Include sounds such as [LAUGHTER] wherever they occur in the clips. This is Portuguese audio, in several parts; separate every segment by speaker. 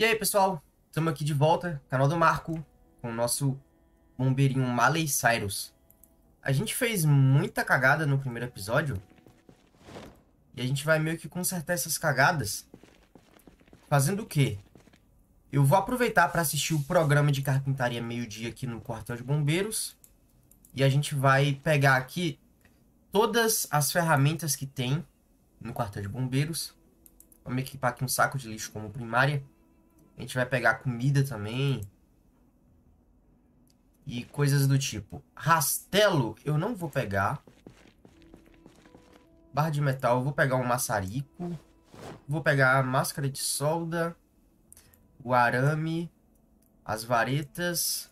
Speaker 1: E aí, pessoal? Estamos aqui de volta, canal do Marco, com o nosso bombeirinho Maley Cyrus. A gente fez muita cagada no primeiro episódio. E a gente vai meio que consertar essas cagadas. Fazendo o quê? Eu vou aproveitar para assistir o programa de carpintaria meio-dia aqui no quartel de bombeiros. E a gente vai pegar aqui todas as ferramentas que tem no quartel de bombeiros. Vamos equipar aqui um saco de lixo como primária. A gente vai pegar comida também. E coisas do tipo. Rastelo eu não vou pegar. Barra de metal eu vou pegar um maçarico. Vou pegar a máscara de solda. O arame. As varetas.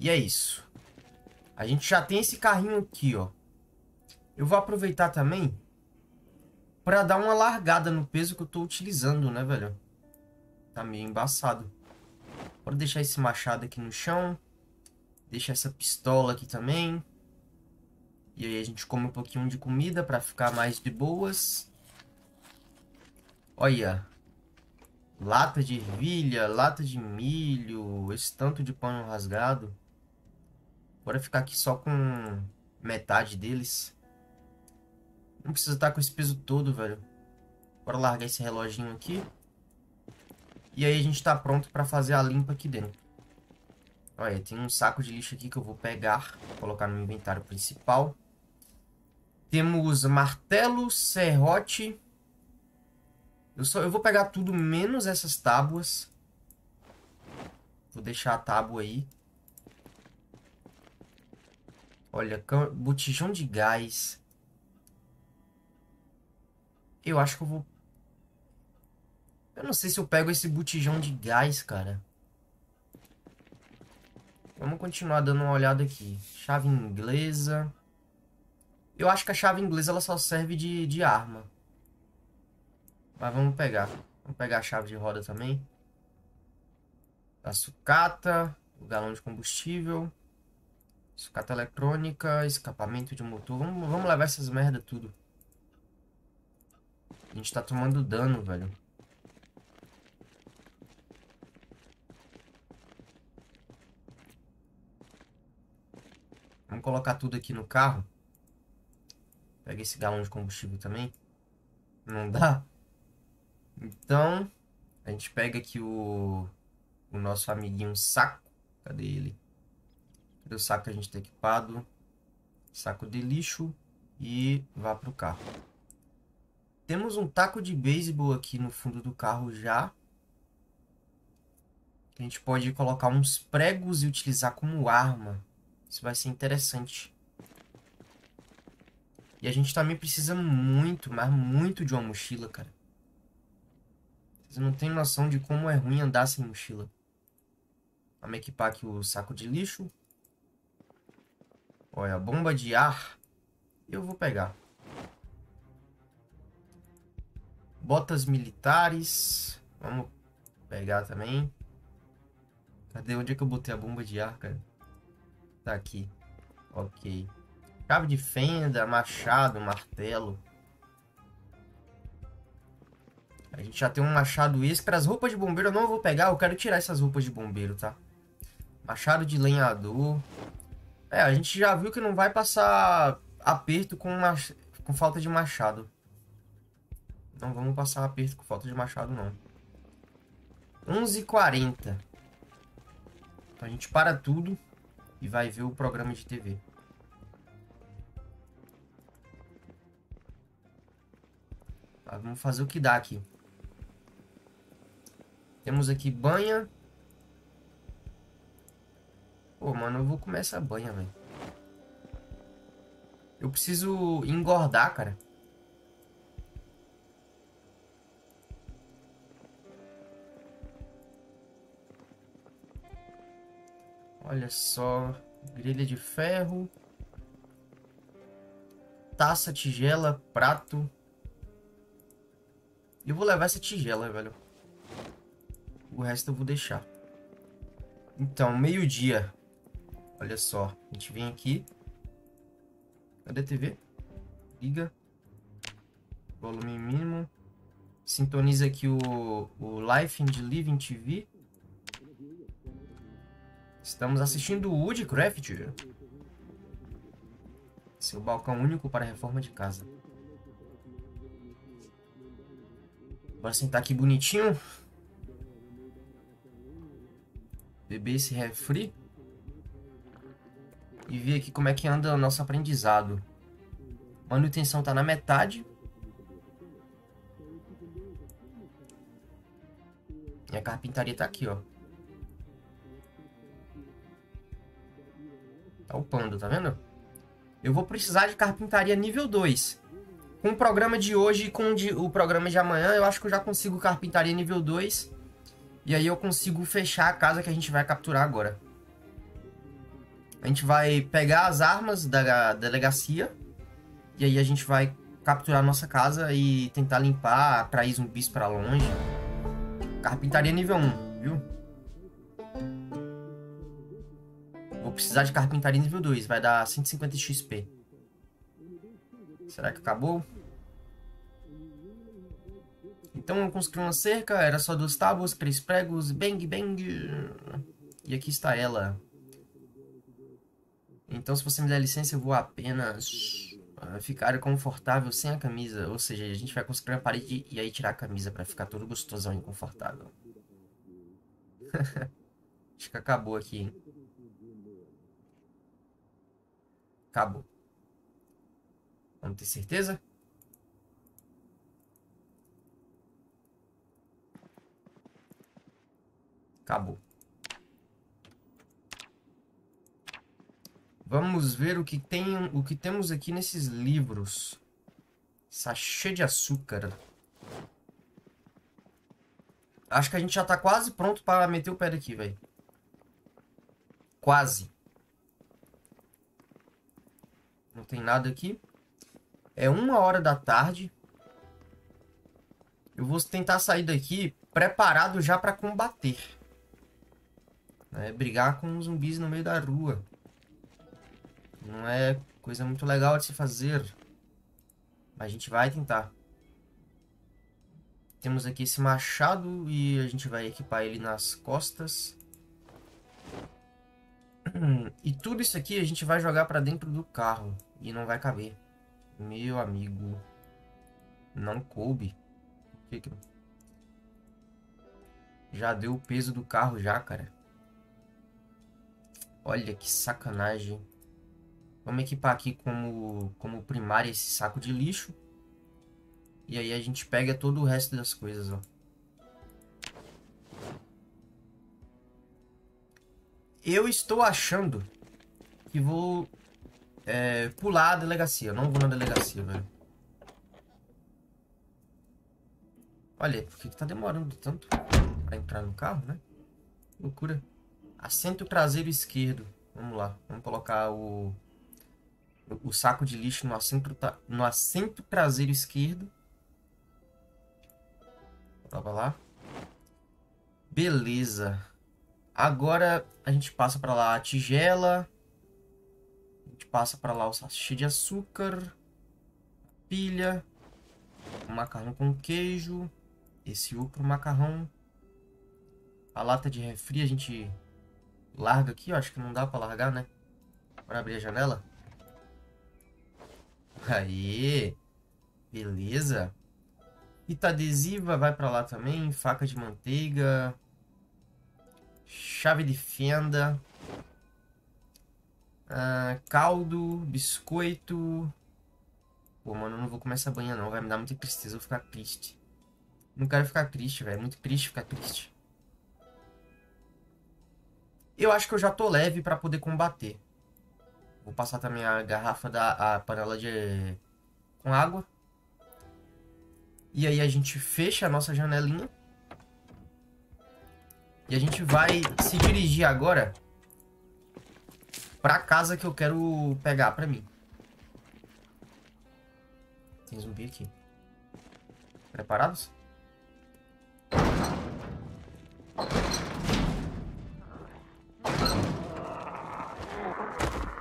Speaker 1: E é isso. A gente já tem esse carrinho aqui, ó. Eu vou aproveitar também para dar uma largada no peso que eu tô utilizando, né, velho? Tá meio embaçado. Bora deixar esse machado aqui no chão. Deixa essa pistola aqui também. E aí a gente come um pouquinho de comida para ficar mais de boas. Olha. Lata de ervilha, lata de milho, esse tanto de pano rasgado. Bora ficar aqui só com metade deles. Não precisa estar com esse peso todo, velho. Bora largar esse reloginho aqui. E aí a gente tá pronto pra fazer a limpa aqui dentro. Olha, tem um saco de lixo aqui que eu vou pegar, colocar no inventário principal. Temos martelo, serrote. Eu, só, eu vou pegar tudo menos essas tábuas. Vou deixar a tábua aí. Olha, botijão de gás. Eu acho que eu vou... Eu não sei se eu pego esse botijão de gás, cara. Vamos continuar dando uma olhada aqui. Chave inglesa. Eu acho que a chave inglesa ela só serve de, de arma. Mas vamos pegar. Vamos pegar a chave de roda também. A sucata. O galão de combustível. Sucata eletrônica, escapamento de motor. Vamos, vamos levar essas merda tudo. A gente tá tomando dano, velho. Vamos colocar tudo aqui no carro. Pega esse galão de combustível também. Não dá? Então, a gente pega aqui o, o nosso amiguinho saco. Cadê ele? Cadê o saco que a gente tem equipado? Saco de lixo e vá para o carro. Temos um taco de beisebol aqui no fundo do carro já. A gente pode colocar uns pregos e utilizar como arma. Isso vai ser interessante. E a gente também precisa muito, mas muito de uma mochila, cara. Vocês não têm noção de como é ruim andar sem mochila. Vamos equipar aqui o saco de lixo. Olha, bomba de ar. Eu vou pegar. Botas militares. Vamos pegar também. Cadê? Onde é que eu botei a bomba de ar, cara? Tá aqui. Ok. Chave de fenda, machado, martelo. A gente já tem um machado extra. As roupas de bombeiro eu não vou pegar. Eu quero tirar essas roupas de bombeiro, tá? Machado de lenhador. É, a gente já viu que não vai passar aperto com, mach... com falta de machado. Não vamos passar aperto com falta de machado, não. 11h40. Então a gente para tudo e vai ver o programa de TV. Tá, vamos fazer o que dá aqui. Temos aqui banha, Pô, mano, eu vou comer essa banha, velho. Eu preciso engordar, cara. Olha só. Grelha de ferro. Taça, tigela, prato. Eu vou levar essa tigela, velho. O resto eu vou deixar. Então, meio-dia. Olha só, a gente vem aqui. Cadê a TV? Liga. Volume mínimo. Sintoniza aqui o, o Life and Living TV. Estamos assistindo Woodcraft. Seu balcão único para reforma de casa. Bora sentar aqui bonitinho. Beber esse refri. E ver aqui como é que anda o nosso aprendizado. Manutenção tá na metade. E a carpintaria tá aqui, ó. Tá upando, tá vendo? Eu vou precisar de carpintaria nível 2. Com o programa de hoje e com o programa de amanhã, eu acho que eu já consigo carpintaria nível 2. E aí eu consigo fechar a casa que a gente vai capturar agora. A gente vai pegar as armas da delegacia. E aí a gente vai capturar nossa casa e tentar limpar, atrair zumbis para longe. Carpintaria nível 1, viu? Precisar de carpintaria nível 2, vai dar 150 XP. Será que acabou? Então eu construí uma cerca, era só duas tábuas, três pregos, bang bang. E aqui está ela. Então se você me der licença eu vou apenas uh, ficar confortável sem a camisa. Ou seja, a gente vai construir a parede e aí tirar a camisa para ficar todo gostosão e confortável. [LAUGHS] Acho que acabou aqui, hein? Acabou. Vamos ter certeza? Acabou. Vamos ver o que tem, o que temos aqui nesses livros. Sachê de açúcar. Acho que a gente já tá quase pronto para meter o pé daqui, velho. Quase. Não tem nada aqui. É uma hora da tarde. Eu vou tentar sair daqui preparado já para combater. É brigar com zumbis no meio da rua. Não é coisa muito legal de se fazer. Mas a gente vai tentar. Temos aqui esse machado e a gente vai equipar ele nas costas. E tudo isso aqui a gente vai jogar para dentro do carro. E não vai caber. Meu amigo. Não coube. Já deu o peso do carro já, cara. Olha que sacanagem. Vamos equipar aqui como, como primária esse saco de lixo. E aí a gente pega todo o resto das coisas, ó. Eu estou achando que vou é, pular a delegacia. Eu não vou na delegacia, velho. Olha, por que, tá demorando tanto pra entrar no carro, né? Loucura. Assento traseiro esquerdo. Vamos lá. Vamos colocar o, o saco de lixo no assento, no assento traseiro esquerdo. Tava lá. Beleza. Agora a gente passa para lá a tigela. A gente passa para lá o sachê de açúcar. Pilha. Macarrão com queijo. Esse outro macarrão. A lata de refri a gente larga aqui. Eu acho que não dá para largar, né? Bora abrir a janela. Aí. Beleza. Fita adesiva vai para lá também. Faca de manteiga chave de fenda, uh, caldo, biscoito. Pô, mano, eu não vou comer essa banha não, vai me dar muita tristeza, eu vou ficar triste. Não quero ficar triste, velho, é muito triste ficar triste. Eu acho que eu já tô leve pra poder combater. Vou passar também a garrafa da a panela de com água. E aí a gente fecha a nossa janelinha. E a gente vai se dirigir agora pra casa que eu quero pegar pra mim. Tem zumbi aqui. Preparados?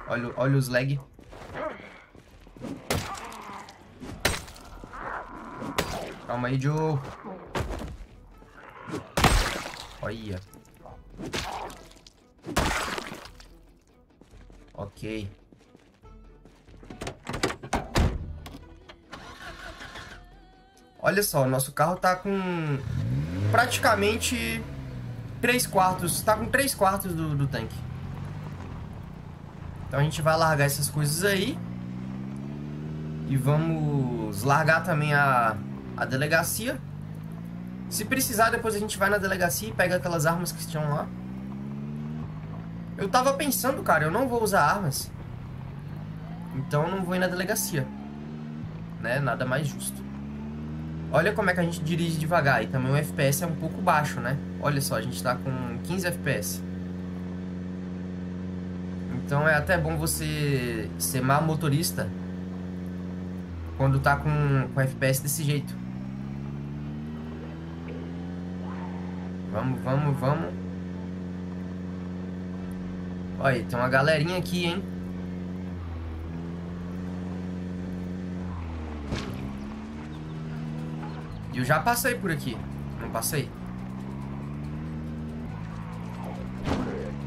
Speaker 1: Olha, olha os lag. Calma aí, Joe. Olha. Ok. Olha só, nosso carro tá com praticamente 3 quartos, tá com 3 quartos do, do tanque. Então a gente vai largar essas coisas aí. E vamos largar também a, a delegacia. Se precisar, depois a gente vai na delegacia e pega aquelas armas que estão lá. Eu tava pensando, cara, eu não vou usar armas. Então não vou ir na delegacia. Né? Nada mais justo. Olha como é que a gente dirige devagar. E também o FPS é um pouco baixo, né? Olha só, a gente tá com 15 FPS. Então é até bom você ser mal motorista quando tá com, com FPS desse jeito. Vamos, vamos, vamos. Olha, tem uma galerinha aqui, hein? E eu já passei por aqui. Não passei?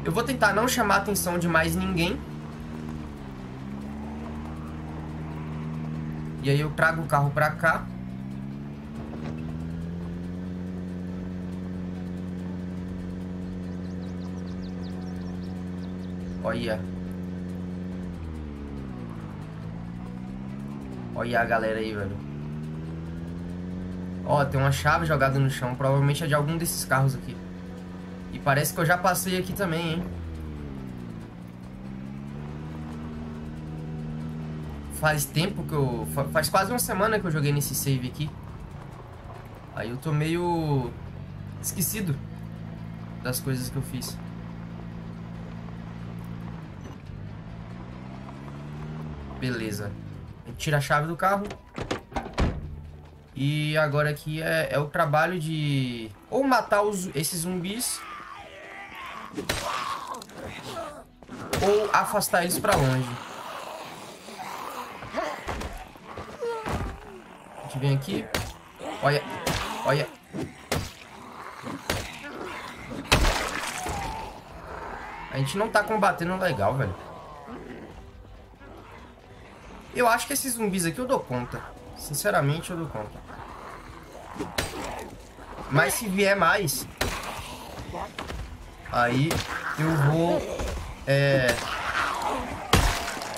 Speaker 1: Eu vou tentar não chamar a atenção de mais ninguém. E aí eu trago o carro pra cá. Olha. Olha a galera aí, velho. Ó, tem uma chave jogada no chão. Provavelmente é de algum desses carros aqui. E parece que eu já passei aqui também, hein? Faz tempo que eu... Faz quase uma semana que eu joguei nesse save aqui. Aí eu tô meio... Esquecido das coisas que eu fiz. Beleza. Tira a chave do carro. E agora aqui é, é o trabalho de... Ou matar os, esses zumbis ou afastar eles pra longe. A gente vem aqui. Olha, olha. A gente não tá combatendo legal, velho. Eu acho que esses zumbis aqui eu dou conta. Sinceramente, eu dou conta. Mas se vier mais, Aí eu vou é,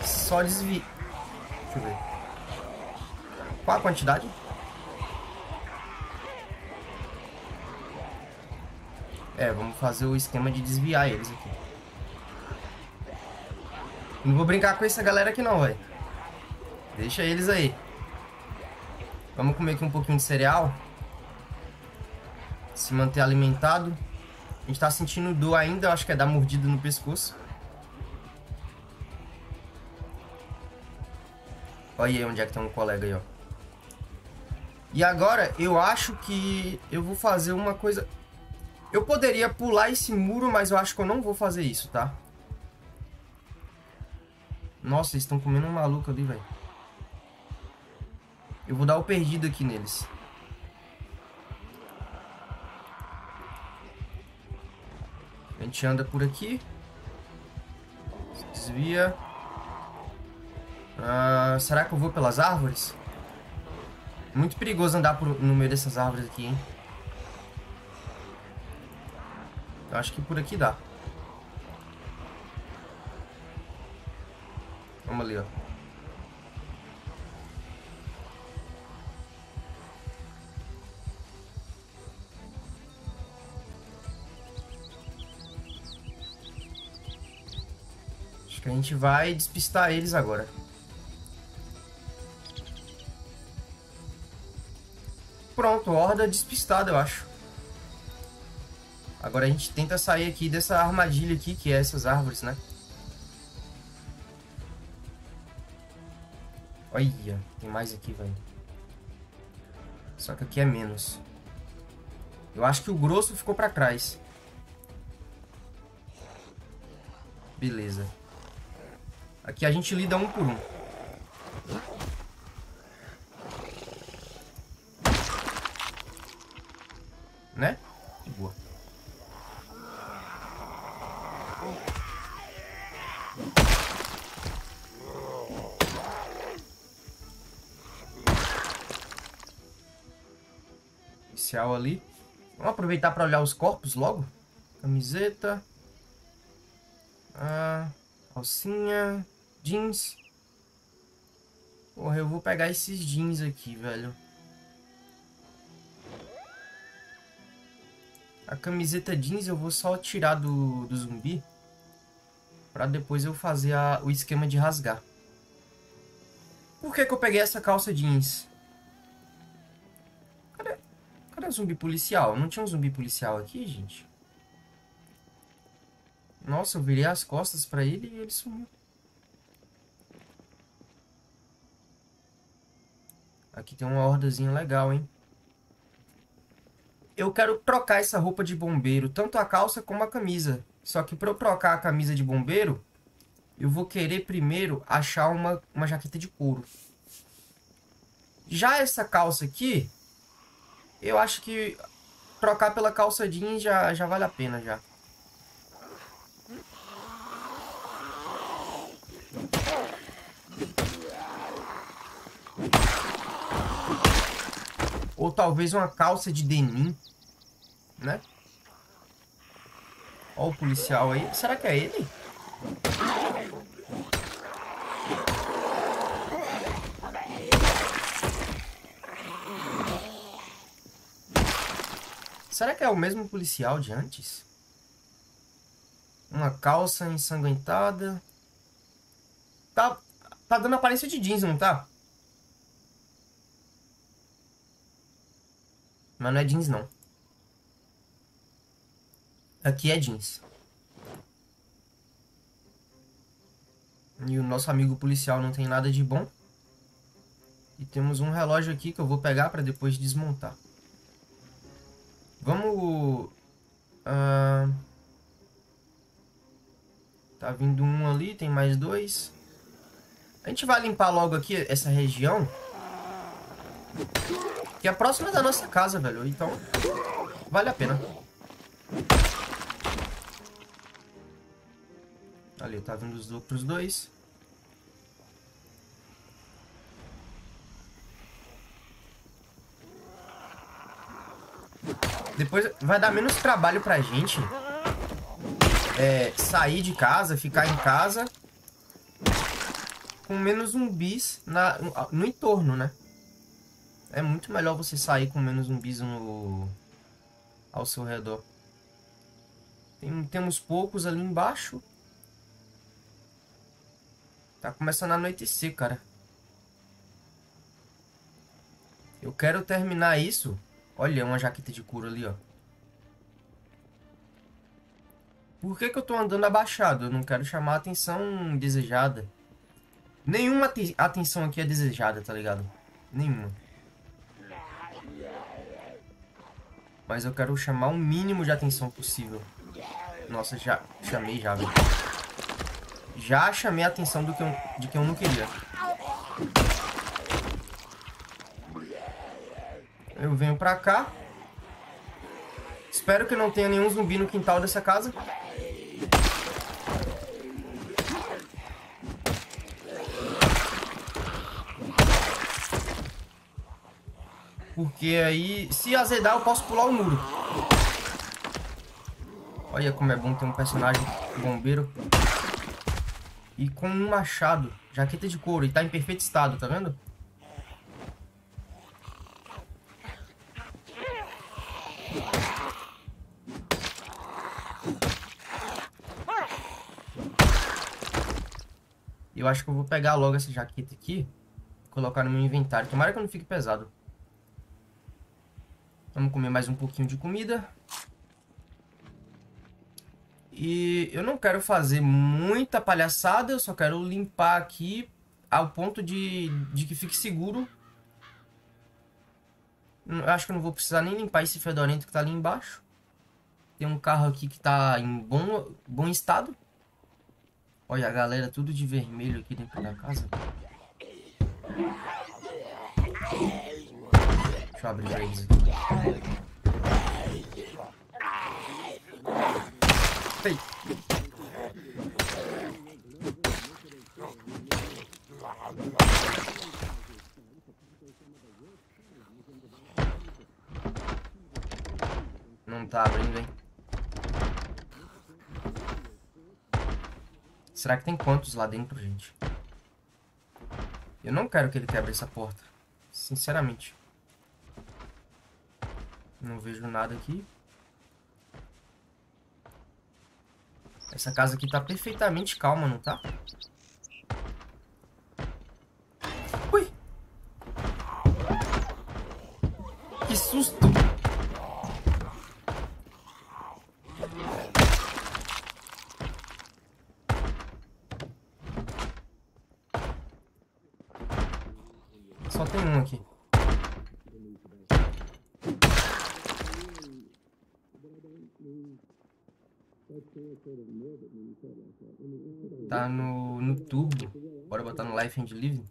Speaker 1: só desviar. Deixa eu ver. Qual a quantidade? É, vamos fazer o esquema de desviar eles aqui. Não vou brincar com essa galera aqui não, velho. Deixa eles aí. Vamos comer aqui um pouquinho de cereal. Se manter alimentado. A gente tá sentindo dor ainda, acho que é dar mordida no pescoço. Olha aí onde é que tem um colega aí, ó. E agora, eu acho que eu vou fazer uma coisa... Eu poderia pular esse muro, mas eu acho que eu não vou fazer isso, tá? Nossa, eles estão comendo um maluco ali, velho. Eu vou dar o perdido aqui neles. A gente anda por aqui. Desvia. Ah, será que eu vou pelas árvores? Muito perigoso andar por, no meio dessas árvores aqui, hein? Eu acho que por aqui dá. Vamos ali, ó. A gente vai despistar eles agora. Pronto, horda despistada, eu acho. Agora a gente tenta sair aqui dessa armadilha aqui, que é essas árvores, né? Olha, tem mais aqui, velho. Só que aqui é menos. Eu acho que o grosso ficou pra trás. Beleza. Aqui a gente lida um por um. Né? De boa. Inicial ali. Vamos aproveitar para olhar os corpos logo. Camiseta. Ah, calcinha. Jeans. Porra, eu vou pegar esses jeans aqui, velho. A camiseta jeans eu vou só tirar do, do zumbi. Pra depois eu fazer a, o esquema de rasgar. Por que, que eu peguei essa calça jeans? Cadê, cadê o zumbi policial? Não tinha um zumbi policial aqui, gente? Nossa, eu virei as costas pra ele e ele sumiu. Aqui tem uma hordazinha legal, hein? Eu quero trocar essa roupa de bombeiro, tanto a calça como a camisa. Só que para eu trocar a camisa de bombeiro, eu vou querer primeiro achar uma, uma jaqueta de couro. Já essa calça aqui, eu acho que trocar pela calça jeans já, já vale a pena já. Ou talvez uma calça de denim, né? Olha o policial aí. Será que é ele? Será que é o mesmo policial de antes? Uma calça ensanguentada. Tá, tá dando aparência de jeans, não tá? Mas não é jeans, não. Aqui é jeans. E o nosso amigo policial não tem nada de bom. E temos um relógio aqui que eu vou pegar para depois desmontar. Vamos... Uh... Tá vindo um ali, tem mais dois. A gente vai limpar logo aqui essa região. Que é próxima da nossa casa, velho. Então, vale a pena. Ali, tá vindo os outros dois. Depois vai dar menos trabalho pra gente. É, sair de casa, ficar em casa. Com menos zumbis na, no entorno, né? É muito melhor você sair com menos zumbis no, ao seu redor. Tem, temos poucos ali embaixo. Tá começando a anoitecer, cara. Eu quero terminar isso. Olha, uma jaqueta de couro ali, ó. Por que, que eu tô andando abaixado? Eu não quero chamar a atenção desejada. Nenhuma atenção aqui é desejada, tá ligado? Nenhuma. Mas eu quero chamar o mínimo de atenção possível. Nossa, já chamei já, velho. Já chamei a atenção do que eu, de quem eu não queria. Eu venho pra cá. Espero que não tenha nenhum zumbi no quintal dessa casa. Porque aí, se azedar, eu posso pular o muro. Olha como é bom ter um personagem bombeiro. E com um machado, jaqueta de couro, e tá em perfeito estado, tá vendo? Eu acho que eu vou pegar logo essa jaqueta aqui colocar no meu inventário. Tomara que não fique pesado. Vamos comer mais um pouquinho de comida. E eu não quero fazer muita palhaçada, eu só quero limpar aqui ao ponto de, de que fique seguro. Eu acho que eu não vou precisar nem limpar esse fedorento que tá ali embaixo. Tem um carro aqui que tá em bom, bom estado. Olha a galera tudo de vermelho aqui dentro da casa. Deixa eu abrir eles Ei. Não tá abrindo, hein? Será que tem quantos lá dentro, gente? Eu não quero que ele quebre essa porta. Sinceramente. Não vejo nada aqui. Essa casa aqui tá perfeitamente calma, não tá? Ui! Que susto! Só tem um aqui. Tá no, no turbo. Bora botar no Life and Living.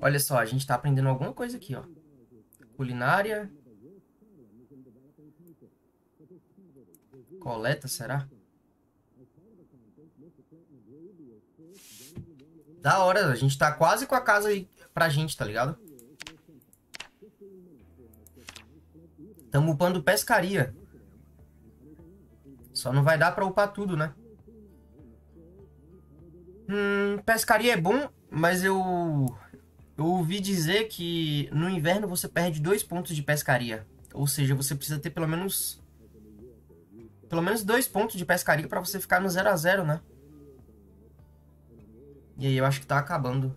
Speaker 1: Olha só, a gente tá aprendendo alguma coisa aqui, ó. Culinária. Coleta, será? Da hora, a gente tá quase com a casa aí pra gente, tá ligado? Estamos upando pescaria. Só não vai dar pra upar tudo, né? Hum, pescaria é bom, mas eu... Eu ouvi dizer que no inverno você perde dois pontos de pescaria. Ou seja, você precisa ter pelo menos... Pelo menos dois pontos de pescaria pra você ficar no 0 a 0 né? E aí eu acho que tá acabando.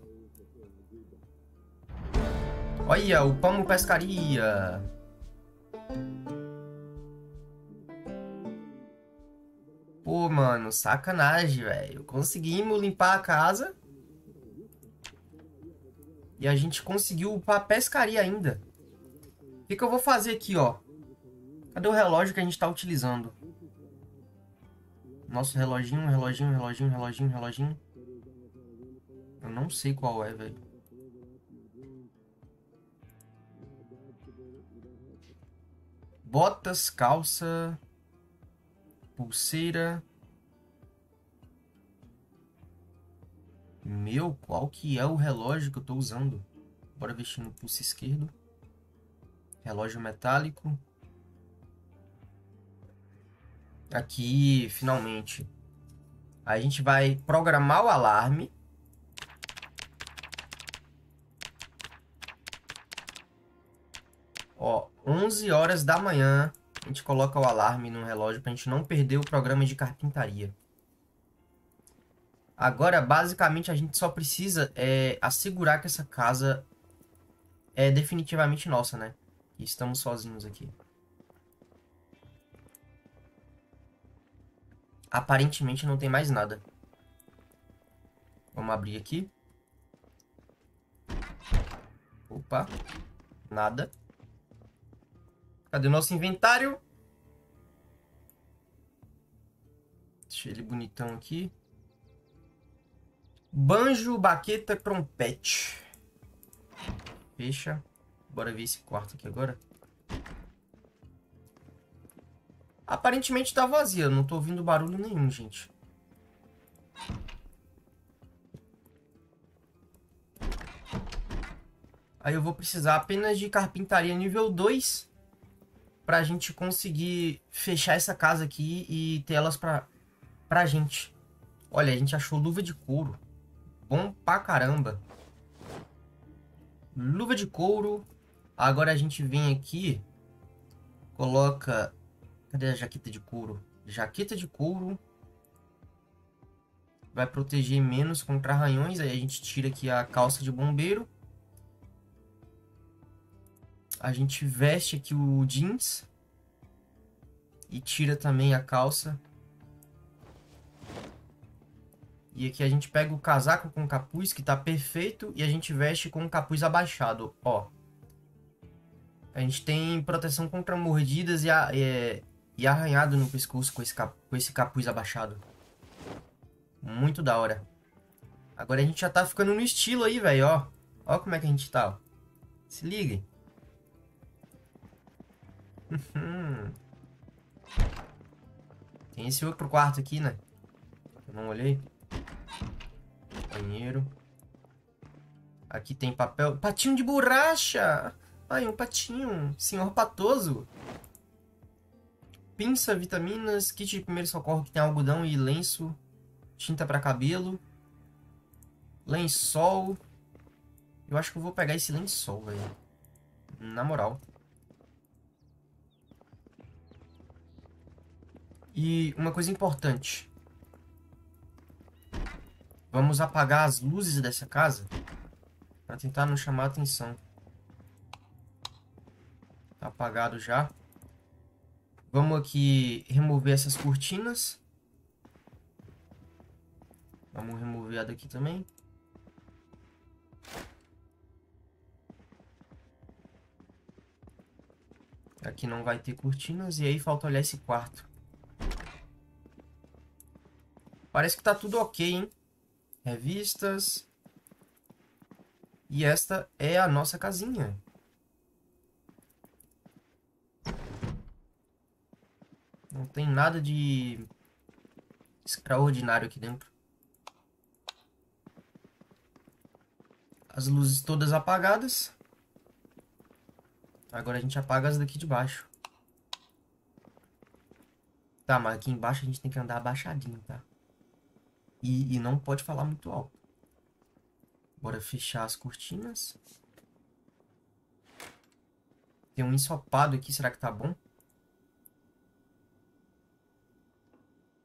Speaker 1: Olha, upamos pescaria. Pô, mano, sacanagem, velho. Conseguimos limpar a casa. E a gente conseguiu a pescaria ainda. O que, que eu vou fazer aqui, ó? Cadê o relógio que a gente tá utilizando? Nosso reloginho, reloginho, reloginho, reloginho, reloginho. Eu não sei qual é, velho. Botas, calça, pulseira. Meu, qual que é o relógio que eu tô usando? Bora vestir no pulso esquerdo. Relógio metálico. Aqui, finalmente. A gente vai programar o alarme. Ó, 11 horas da manhã, a gente coloca o alarme no relógio para a gente não perder o programa de carpintaria. Agora, basicamente, a gente só precisa é, assegurar que essa casa é definitivamente nossa, né? E estamos sozinhos aqui. Aparentemente não tem mais nada. Vamos abrir aqui. Opa. Nada. Cadê o nosso inventário? Deixa ele bonitão aqui. Banjo, baqueta, trompete. Fecha. Bora ver esse quarto aqui agora. Aparentemente tá vazia. Não tô ouvindo barulho nenhum, gente. Aí eu vou precisar apenas de carpintaria nível 2 pra gente conseguir fechar essa casa aqui e ter elas pra, pra gente. Olha, a gente achou luva de couro. Bom pra caramba. Luva de couro. Agora a gente vem aqui. Coloca... Cadê a jaqueta de couro? Jaqueta de couro. Vai proteger menos contra arranhões. Aí a gente tira aqui a calça de bombeiro a gente veste aqui o jeans e tira também a calça. E aqui a gente pega o casaco com capuz que tá perfeito e a gente veste com o capuz abaixado, ó. A gente tem proteção contra mordidas e, a, e, e arranhado no pescoço com esse, cap, com esse capuz abaixado. Muito da hora. Agora a gente já tá ficando no estilo aí, velho, ó. Ó como é que a gente tá, ó. Se liguem. Uhum. Tem esse outro quarto aqui, né? Eu não olhei. Banheiro. Aqui tem papel. Patinho de borracha! Ai, um patinho. Senhor patoso. Pinça, vitaminas, kit de primeiro socorro que tem algodão e lenço. Tinta para cabelo. Lençol. Eu acho que eu vou pegar esse lençol, velho. Na moral. E uma coisa importante. Vamos apagar as luzes dessa casa para tentar não chamar atenção. Tá apagado já. Vamos aqui remover essas cortinas. Vamos remover a daqui também. Aqui não vai ter cortinas. E aí falta olhar esse quarto. Parece que tá tudo ok, hein? Revistas. E esta é a nossa casinha. Não tem nada de extraordinário aqui dentro. As luzes todas apagadas. Agora a gente apaga as daqui de baixo. Tá, mas aqui embaixo a gente tem que andar abaixadinho, tá? E, e não pode falar muito alto. Bora fechar as cortinas. Tem um ensopado aqui, será que tá bom?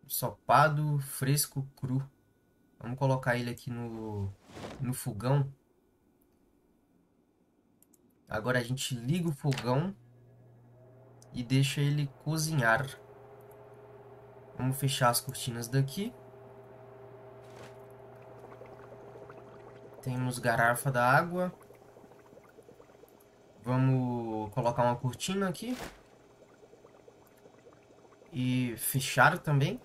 Speaker 1: Ensopado, fresco, cru. Vamos colocar ele aqui no, no fogão. Agora a gente liga o fogão e deixa ele cozinhar. Vamos fechar as cortinas daqui. Temos garrafa da água. Vamos colocar uma cortina aqui. E fechar também.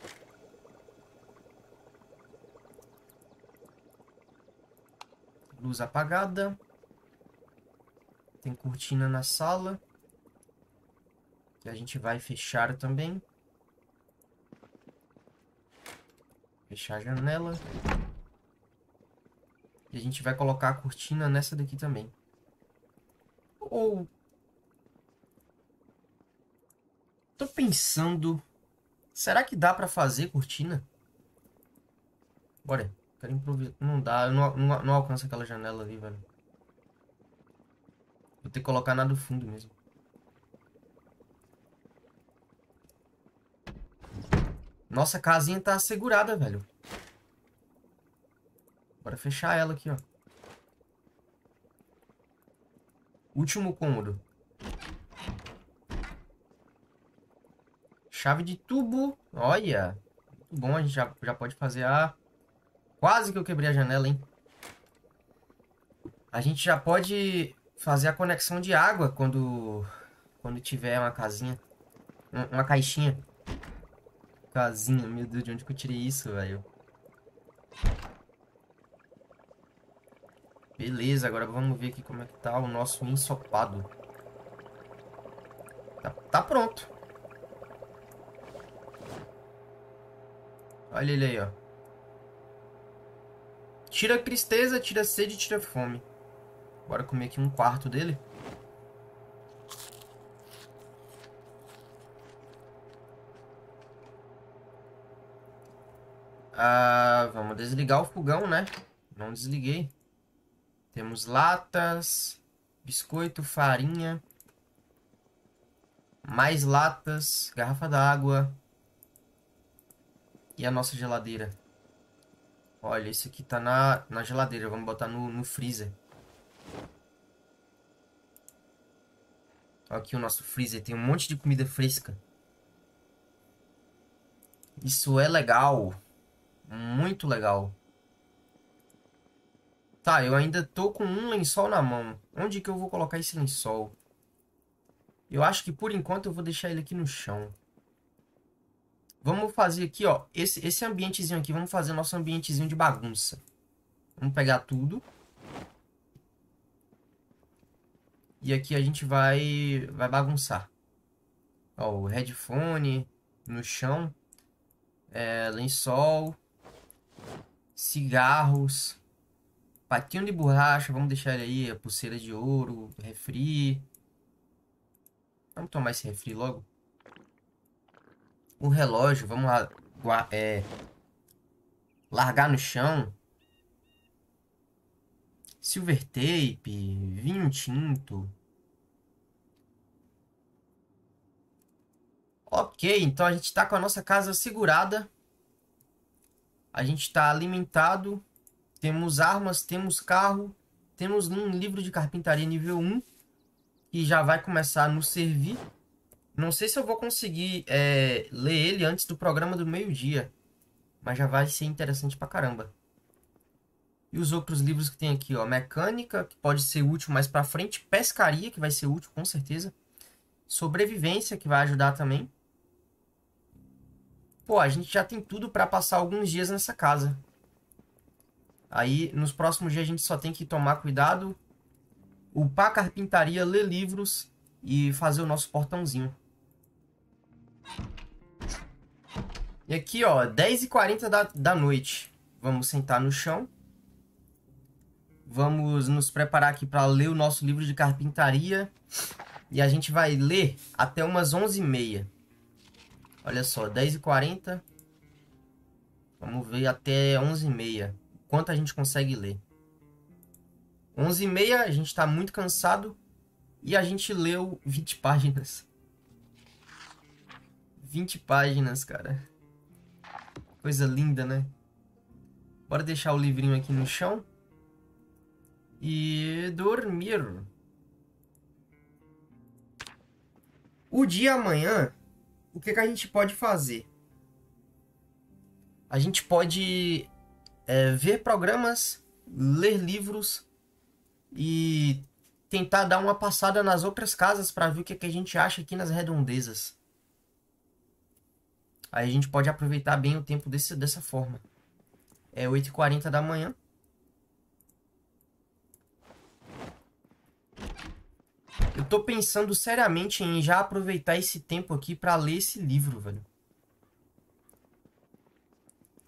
Speaker 1: Luz apagada. Tem cortina na sala. Que a gente vai fechar também. Fechar a janela. E a gente vai colocar a cortina nessa daqui também. Ou... Tô pensando... Será que dá pra fazer cortina? Bora. Quero improvisar. Não dá. Eu não, não, não alcanço aquela janela ali, velho. Vou ter que colocar na do fundo mesmo. Nossa, a casinha tá assegurada, velho. Bora fechar ela aqui, ó. Último cômodo. Chave de tubo. Olha. Muito bom, a gente já, já pode fazer a... Quase que eu quebrei a janela, hein? A gente já pode fazer a conexão de água quando, quando tiver uma casinha. Uma caixinha. Casinha, meu Deus, de onde que eu tirei isso, velho? Beleza, agora vamos ver aqui como é que tá o nosso ensopado. Tá, tá pronto. Olha ele aí, ó. Tira tristeza, tira sede, tira fome. Bora comer aqui um quarto dele. Ah, vamos desligar o fogão, né? Não desliguei. Temos latas, biscoito, farinha, mais latas, garrafa d'água e a nossa geladeira. Olha, esse aqui tá na, na geladeira, vamos botar no, no freezer. Aqui o nosso freezer tem um monte de comida fresca. Isso é legal. Muito legal. Tá, eu ainda tô com um lençol na mão. Onde que eu vou colocar esse lençol? Eu acho que por enquanto eu vou deixar ele aqui no chão. Vamos fazer aqui, ó. Esse, esse ambientezinho aqui, vamos fazer nosso ambientezinho de bagunça. Vamos pegar tudo. E aqui a gente vai, vai bagunçar. Ó, o headphone no chão. É, lençol. Cigarros Patinho de borracha, vamos deixar ele aí. A pulseira de ouro, refri. Vamos tomar esse refri logo. O relógio, vamos lá. É, largar no chão. Silver tape, vinho tinto. Ok, então a gente está com a nossa casa segurada. A gente está alimentado. Temos armas, temos carro. Temos um livro de carpintaria nível 1. Que já vai começar a nos servir. Não sei se eu vou conseguir é, ler ele antes do programa do meio-dia. Mas já vai ser interessante pra caramba. E os outros livros que tem aqui, ó. Mecânica, que pode ser útil mais pra frente. Pescaria, que vai ser útil com certeza. Sobrevivência, que vai ajudar também. Pô, a gente já tem tudo para passar alguns dias nessa casa. Aí, nos próximos dias, a gente só tem que tomar cuidado, upar a carpintaria, ler livros e fazer o nosso portãozinho. E aqui, ó, 10h40 da, da noite. Vamos sentar no chão. Vamos nos preparar aqui para ler o nosso livro de carpintaria. E a gente vai ler até umas 11h30. Olha só, 10h40. Vamos ver até 11h30. Quanto a gente consegue ler. 11h30, a gente está muito cansado. E a gente leu 20 páginas. 20 páginas, cara. Coisa linda, né? Bora deixar o livrinho aqui no chão. E dormir. O dia amanhã, o que, que a gente pode fazer? A gente pode é, ver programas, ler livros e tentar dar uma passada nas outras casas para ver o que, que a gente acha aqui nas redondezas. Aí a gente pode aproveitar bem o tempo desse, dessa forma. É 8h40 da manhã. Eu tô pensando seriamente em já aproveitar esse tempo aqui para ler esse livro, velho.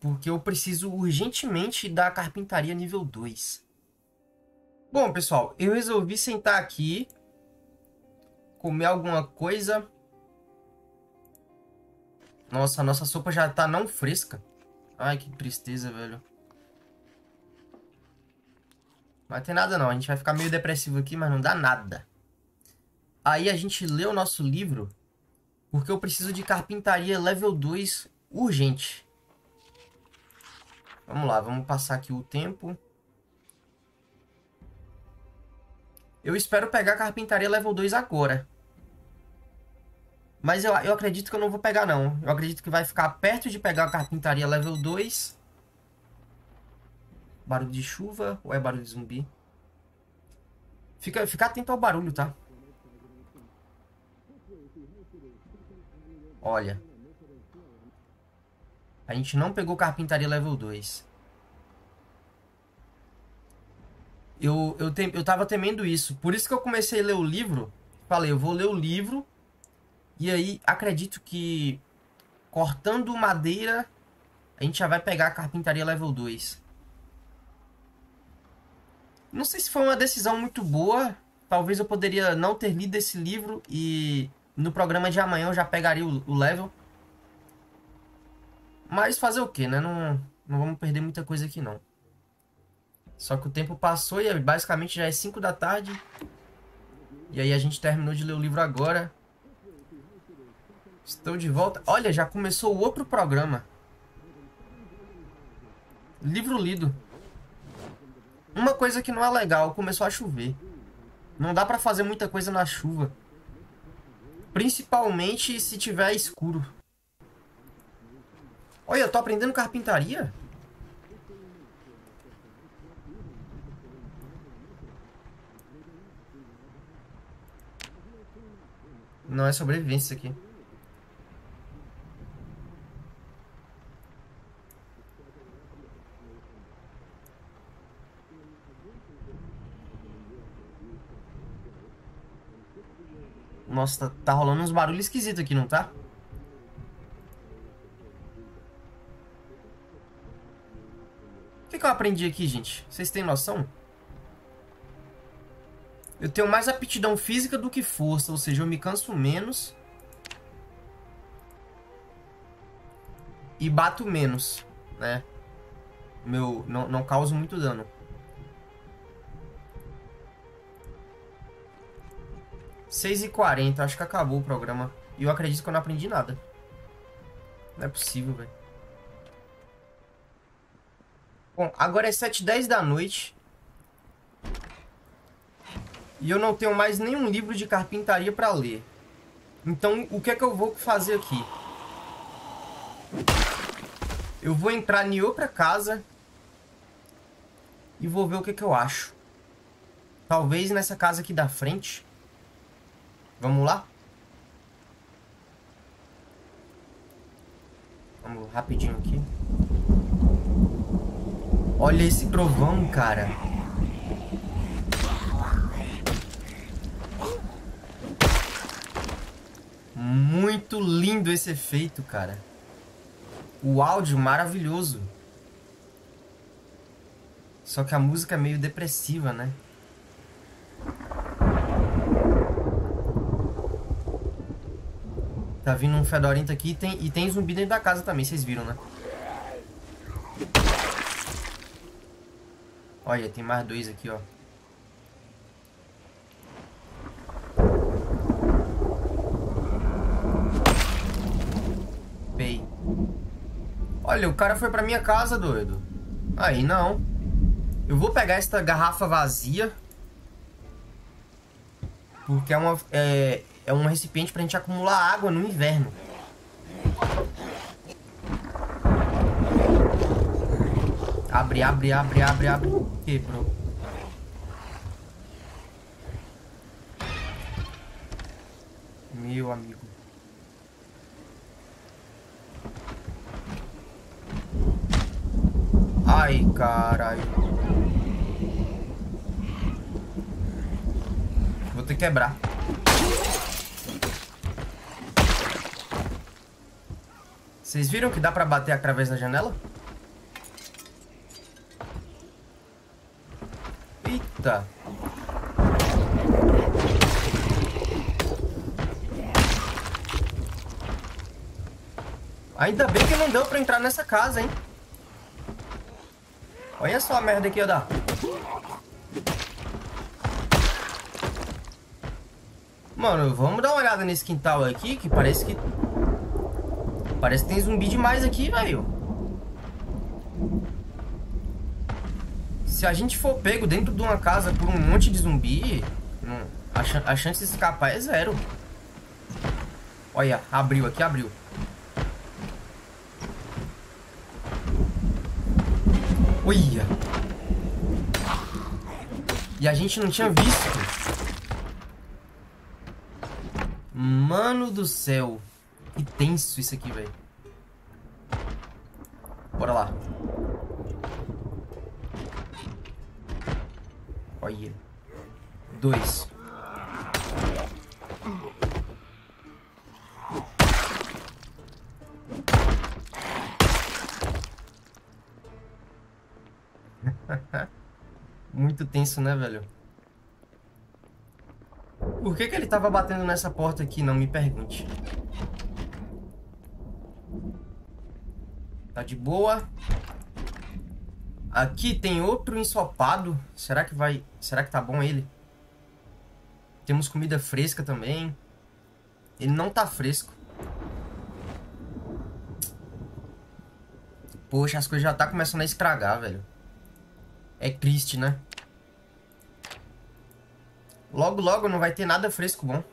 Speaker 1: Porque eu preciso urgentemente da carpintaria nível 2. Bom, pessoal, eu resolvi sentar aqui, comer alguma coisa nossa, nossa sopa já tá não fresca. Ai, que tristeza, velho. Vai ter nada não. A gente vai ficar meio depressivo aqui, mas não dá nada. Aí a gente lê o nosso livro porque eu preciso de carpintaria level 2 urgente. Vamos lá, vamos passar aqui o tempo. Eu espero pegar carpintaria level 2 agora. Mas eu, eu acredito que eu não vou pegar, não. Eu acredito que vai ficar perto de pegar a carpintaria level 2. Barulho de chuva ou é barulho de zumbi? Fica, fica atento ao barulho, tá? Olha. A gente não pegou carpintaria level 2. Eu, eu, te, eu tava temendo isso. Por isso que eu comecei a ler o livro. Falei, eu vou ler o livro e aí, acredito que cortando madeira, a gente já vai pegar a carpintaria level 2. Não sei se foi uma decisão muito boa. Talvez eu poderia não ter lido esse livro e no programa de amanhã eu já pegaria o, o level. Mas fazer o que, né? Não, não vamos perder muita coisa aqui não. Só que o tempo passou e basicamente já é 5 da tarde. E aí a gente terminou de ler o livro agora. Estou de volta. Olha, já começou outro programa. Livro lido. Uma coisa que não é legal, começou a chover. Não dá pra fazer muita coisa na chuva. Principalmente se tiver escuro. Olha, eu tô aprendendo carpintaria. Não é sobrevivência isso aqui. Nossa, tá, tá rolando uns barulhos esquisitos aqui, não tá? Que, que eu aprendi aqui, gente? Vocês têm noção? Eu tenho mais aptidão física do que força, ou seja, eu me canso menos. E bato menos, né? Meu, não, não causo muito dano. Seis e quarenta, acho que acabou o programa. E eu acredito que eu não aprendi nada. Não é possível, velho. Bom, agora é 7 10 da noite. E eu não tenho mais nenhum livro de carpintaria para ler. Então, o que é que eu vou fazer aqui? Eu vou entrar em outra casa e vou ver o que, é que eu acho. Talvez nessa casa aqui da frente. Vamos lá? Vamos rapidinho aqui. Olha esse trovão, cara. Muito lindo esse efeito, cara. O áudio maravilhoso. Só que a música é meio depressiva, né? Tá vindo um fedorento aqui e tem, e tem zumbi dentro da casa também, vocês viram, né? Olha, tem mais dois aqui, ó. Pei. Olha, o cara foi pra minha casa, doido. Aí, não. Eu vou pegar esta garrafa vazia. Porque é uma... É, é um recipiente pra gente acumular água no inverno. Abre, abre, abre, abre, abre. Quebrou. Meu amigo. Ai, caralho. Vou ter que quebrar. Vocês viram que dá pra bater através da janela? Eita. Ainda bem que não deu pra entrar nessa casa, hein? Olha só a merda que ia dar. Mano, vamos dar uma olhada nesse quintal aqui, que parece que Parece que tem zumbi demais aqui, velho. Se a gente for pego dentro de uma casa por um monte de zumbi, a, a chance de escapar é zero. Olha, abriu aqui, abriu. Olha. E a gente não tinha visto. Mano do céu. Que tenso isso aqui, velho. Bora lá. Olha. Dois. [LAUGHS] Muito tenso, né, velho? Por que, que ele tava batendo nessa porta aqui? Não me pergunte. Tá de boa. Aqui tem outro ensopado. Será que vai... Será que tá bom ele? Temos comida fresca também. Ele não tá fresco. Poxa, as coisas já tá começando a estragar, velho. É triste, né? Logo, logo não vai ter nada fresco bom.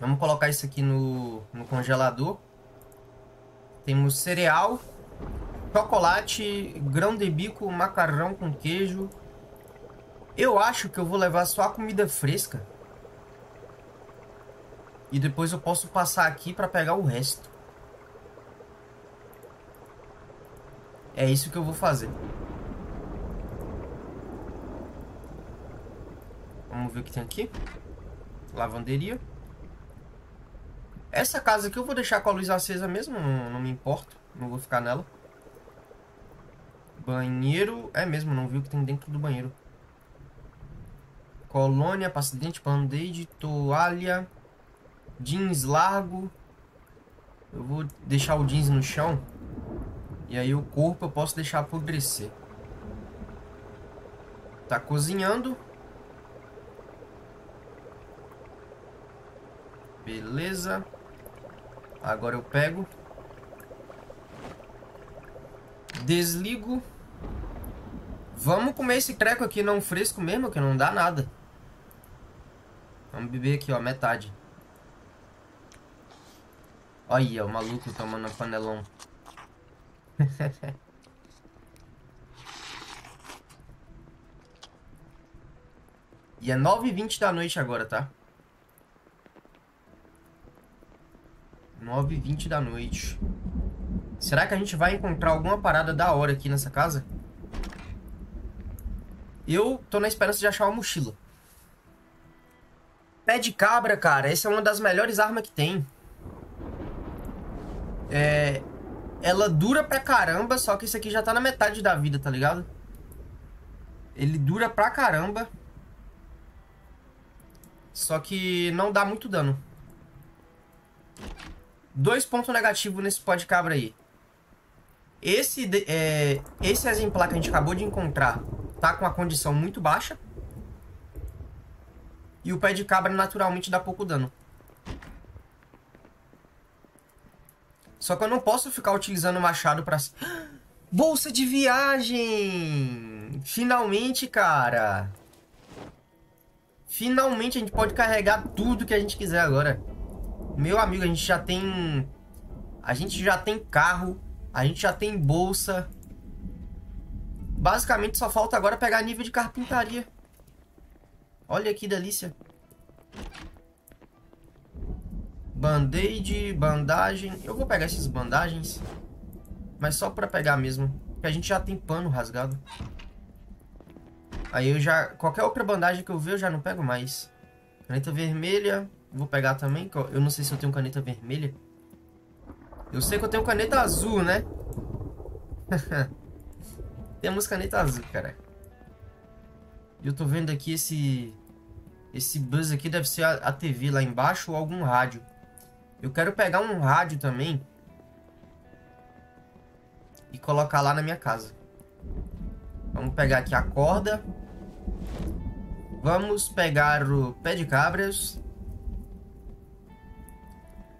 Speaker 1: Vamos colocar isso aqui no, no congelador. Temos cereal, chocolate, grão de bico, macarrão com queijo. Eu acho que eu vou levar só a comida fresca. E depois eu posso passar aqui para pegar o resto. É isso que eu vou fazer. Vamos ver o que tem aqui. Lavanderia. Essa casa aqui eu vou deixar com a luz acesa mesmo, não, não me importo. Não vou ficar nela. Banheiro. É mesmo, não viu o que tem dentro do banheiro. Colônia, pasta de dente, band-aid, toalha. Jeans largo. Eu vou deixar o jeans no chão. E aí o corpo eu posso deixar apodrecer. Tá cozinhando. Beleza. Agora eu pego. Desligo. Vamos comer esse treco aqui não fresco mesmo, que não dá nada. Vamos beber aqui, ó, metade. Olha, o maluco tomando panelão. [LAUGHS] e é 9h20 da noite agora, tá? 9h20 da noite. Será que a gente vai encontrar alguma parada da hora aqui nessa casa? Eu tô na esperança de achar uma mochila. Pé de cabra, cara, essa é uma das melhores armas que tem. É... Ela dura pra caramba, só que isso aqui já tá na metade da vida, tá ligado? Ele dura pra caramba. Só que não dá muito dano. Dois pontos negativos nesse pó de cabra aí. Esse, é, esse exemplar que a gente acabou de encontrar tá com a condição muito baixa. E o pé de cabra naturalmente dá pouco dano. Só que eu não posso ficar utilizando o machado pra... [GASPS] Bolsa de viagem! Finalmente, cara! Finalmente a gente pode carregar tudo que a gente quiser agora. Meu amigo, a gente já tem... A gente já tem carro, a gente já tem bolsa. Basicamente só falta agora pegar nível de carpintaria. Olha que delícia. Band-aid, bandagem. Eu vou pegar esses bandagens. Mas só pra pegar mesmo. Porque a gente já tem pano rasgado. Aí eu já... Qualquer outra bandagem que eu ver eu já não pego mais. Caneta vermelha. Vou pegar também. Eu não sei se eu tenho caneta vermelha. Eu sei que eu tenho caneta azul, né? [LAUGHS] Temos caneta azul, cara. Eu tô vendo aqui esse... Esse buzz aqui deve ser a, a TV lá embaixo ou algum rádio. Eu quero pegar um rádio também. E colocar lá na minha casa. Vamos pegar aqui a corda. Vamos pegar o pé de cabras.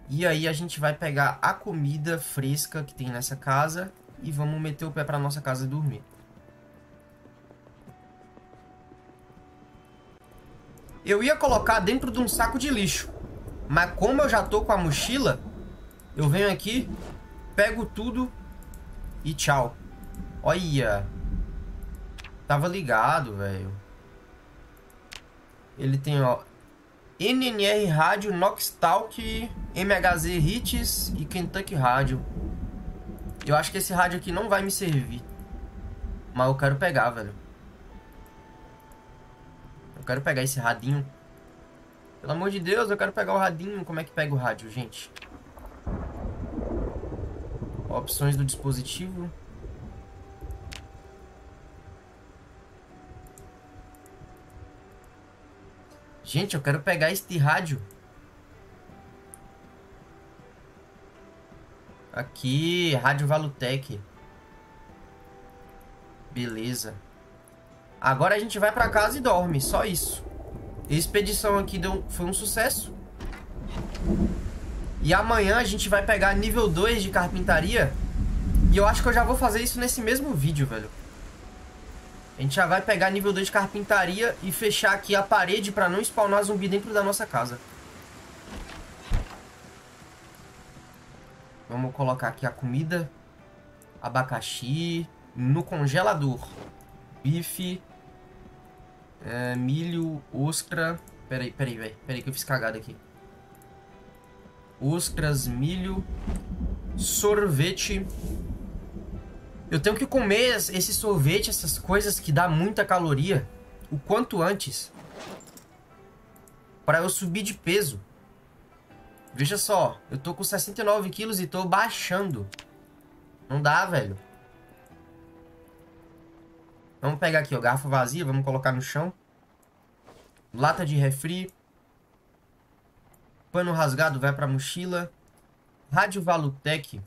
Speaker 1: E aí a gente vai pegar a comida fresca que tem nessa casa. E vamos meter o pé pra nossa casa dormir. Eu ia colocar dentro de um saco de lixo. Mas como eu já tô com a mochila, eu venho aqui, pego tudo e tchau. Olha. Tava ligado, velho. Ele tem, ó, NNR Rádio, Noxtalk, MHZ Hits e Kentucky Rádio. Eu acho que esse rádio aqui não vai me servir. Mas eu quero pegar, velho. Quero pegar esse radinho. Pelo amor de Deus, eu quero pegar o radinho. Como é que pega o rádio, gente? Opções do dispositivo. Gente, eu quero pegar este rádio. Aqui, Rádio Valutec. Beleza. Agora a gente vai pra casa e dorme, só isso expedição aqui deu, foi um sucesso. E amanhã a gente vai pegar nível 2 de carpintaria. E eu acho que eu já vou fazer isso nesse mesmo vídeo, velho. A gente já vai pegar nível 2 de carpintaria e fechar aqui a parede pra não spawnar zumbi dentro da nossa casa. Vamos colocar aqui a comida. Abacaxi. No congelador. Bife. É, milho, ostra. Peraí, peraí, velho. Peraí que eu fiz cagada aqui. Ostras, milho, sorvete. Eu tenho que comer esse sorvete, essas coisas que dá muita caloria, o quanto antes. Para eu subir de peso. Veja só, eu tô com 69 quilos e tô baixando. Não dá, velho. Vamos pegar aqui, ó, garrafa vazia, vamos colocar no chão. Lata de refri. Pano rasgado vai pra mochila. Rádio Valutec.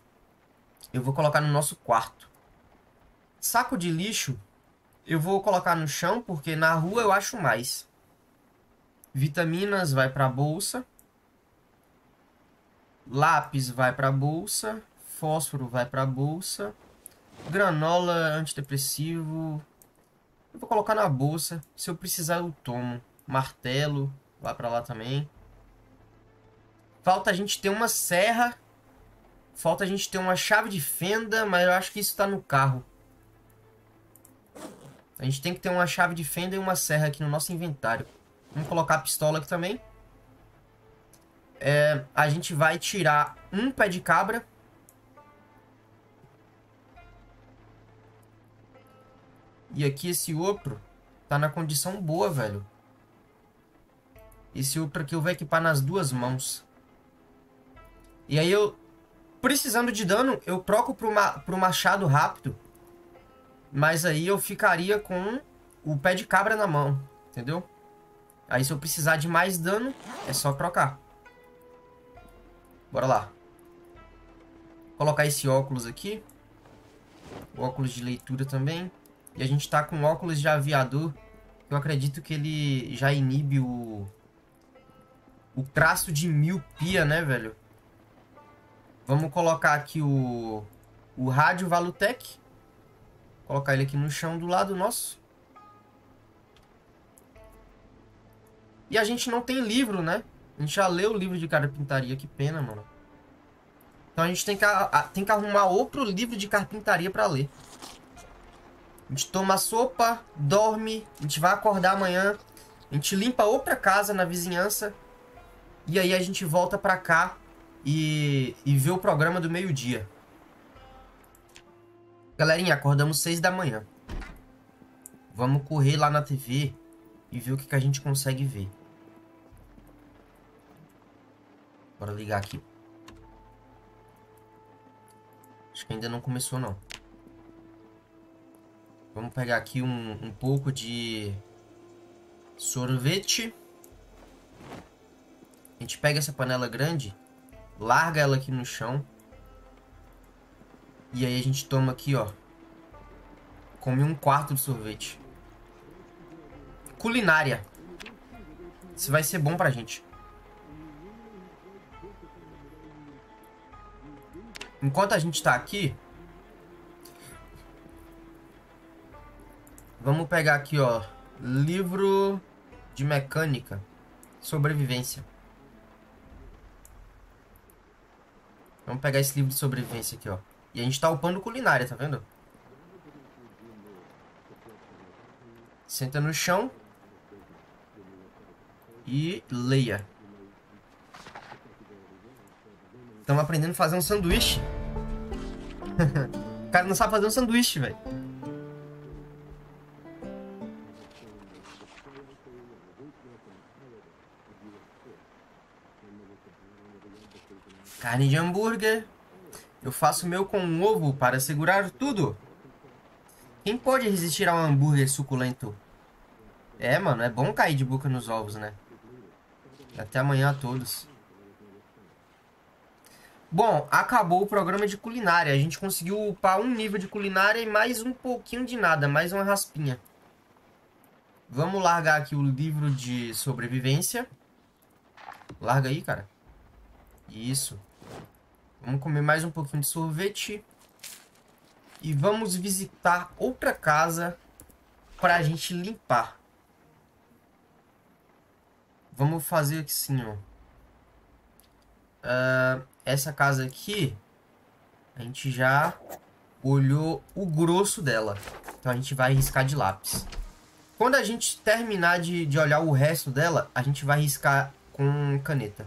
Speaker 1: Eu vou colocar no nosso quarto. Saco de lixo. Eu vou colocar no chão, porque na rua eu acho mais. Vitaminas vai pra bolsa. Lápis vai pra bolsa. Fósforo vai pra bolsa. Granola, antidepressivo. Eu vou colocar na bolsa. Se eu precisar, eu tomo. Martelo, vai pra lá também. Falta a gente ter uma serra. Falta a gente ter uma chave de fenda, mas eu acho que isso tá no carro. A gente tem que ter uma chave de fenda e uma serra aqui no nosso inventário. Vamos colocar a pistola aqui também. É, a gente vai tirar um pé de cabra. E aqui esse outro tá na condição boa, velho. Esse outro aqui eu vou equipar nas duas mãos. E aí eu, precisando de dano, eu troco pro, ma pro machado rápido. Mas aí eu ficaria com o pé de cabra na mão, entendeu? Aí se eu precisar de mais dano, é só trocar. Bora lá. Colocar esse óculos aqui. O óculos de leitura também. E a gente tá com óculos de aviador. Eu acredito que ele já inibe o... O traço de miopia, né, velho? Vamos colocar aqui o... O rádio Valutec. Colocar ele aqui no chão do lado nosso. E a gente não tem livro, né? A gente já leu o livro de carpintaria. Que pena, mano. Então a gente tem que, tem que arrumar outro livro de carpintaria pra ler. A gente toma sopa, dorme, a gente vai acordar amanhã, a gente limpa outra casa na vizinhança e aí a gente volta pra cá e, e vê o programa do meio-dia. Galerinha, acordamos seis da manhã. Vamos correr lá na TV e ver o que, que a gente consegue ver. Bora ligar aqui. Acho que ainda não começou não. Vamos pegar aqui um, um pouco de sorvete. A gente pega essa panela grande, larga ela aqui no chão. E aí a gente toma aqui, ó. Come um quarto de sorvete. Culinária. Isso vai ser bom pra gente. Enquanto a gente tá aqui, Vamos pegar aqui, ó. Livro de mecânica. Sobrevivência. Vamos pegar esse livro de sobrevivência aqui, ó. E a gente tá upando culinária, tá vendo? Senta no chão. E leia. Estamos aprendendo a fazer um sanduíche. [LAUGHS] o cara não sabe fazer um sanduíche, velho. Carne de hambúrguer. Eu faço meu com um ovo para segurar tudo. Quem pode resistir a um hambúrguer suculento? É, mano, é bom cair de boca nos ovos, né? Até amanhã a todos. Bom, acabou o programa de culinária. A gente conseguiu upar um nível de culinária e mais um pouquinho de nada, mais uma raspinha. Vamos largar aqui o livro de sobrevivência. Larga aí, cara. Isso. Vamos comer mais um pouquinho de sorvete. E vamos visitar outra casa para a gente limpar. Vamos fazer assim, ó. Uh, essa casa aqui, a gente já olhou o grosso dela. Então a gente vai riscar de lápis. Quando a gente terminar de, de olhar o resto dela, a gente vai riscar com caneta.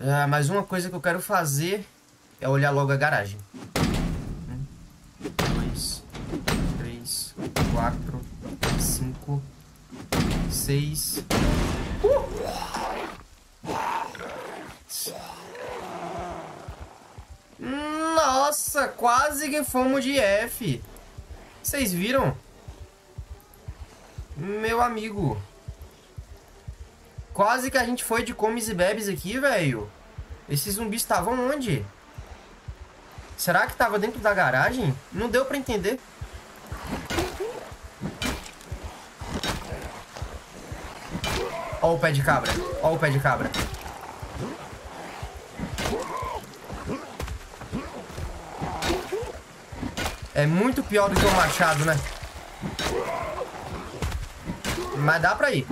Speaker 1: Ah, mas uma coisa que eu quero fazer é olhar logo a garagem. Um, dois, três, quatro, cinco, seis. Uh! Nossa, quase que fomos de F. Vocês viram? Meu amigo. Quase que a gente foi de comes e bebes aqui, velho. Esses zumbis estavam onde? Será que tava dentro da garagem? Não deu pra entender. Ó o pé de cabra. Ó o pé de cabra. É muito pior do que o machado, né? Mas dá pra ir.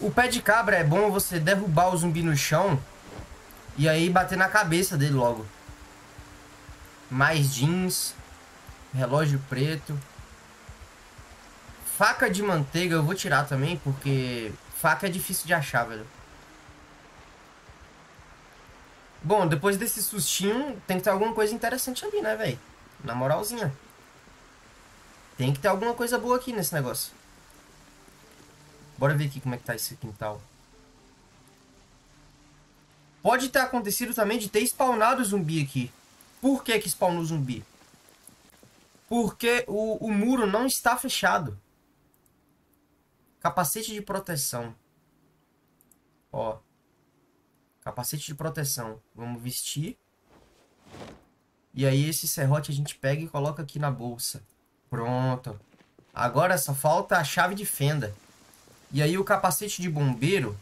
Speaker 1: O pé de cabra é bom você derrubar o zumbi no chão e aí bater na cabeça dele logo. Mais jeans, relógio preto. Faca de manteiga eu vou tirar também, porque faca é difícil de achar, velho. Bom, depois desse sustinho, tem que ter alguma coisa interessante ali, né, velho? Na moralzinha. Tem que ter alguma coisa boa aqui nesse negócio. Bora ver aqui como é que tá esse quintal. Pode ter acontecido também de ter spawnado zumbi aqui. Por que que spawnou zumbi? Porque o, o muro não está fechado. Capacete de proteção. Ó. Capacete de proteção. Vamos vestir. E aí esse serrote a gente pega e coloca aqui na bolsa. Pronto. Agora só falta a chave de fenda. E aí o capacete de bombeiro,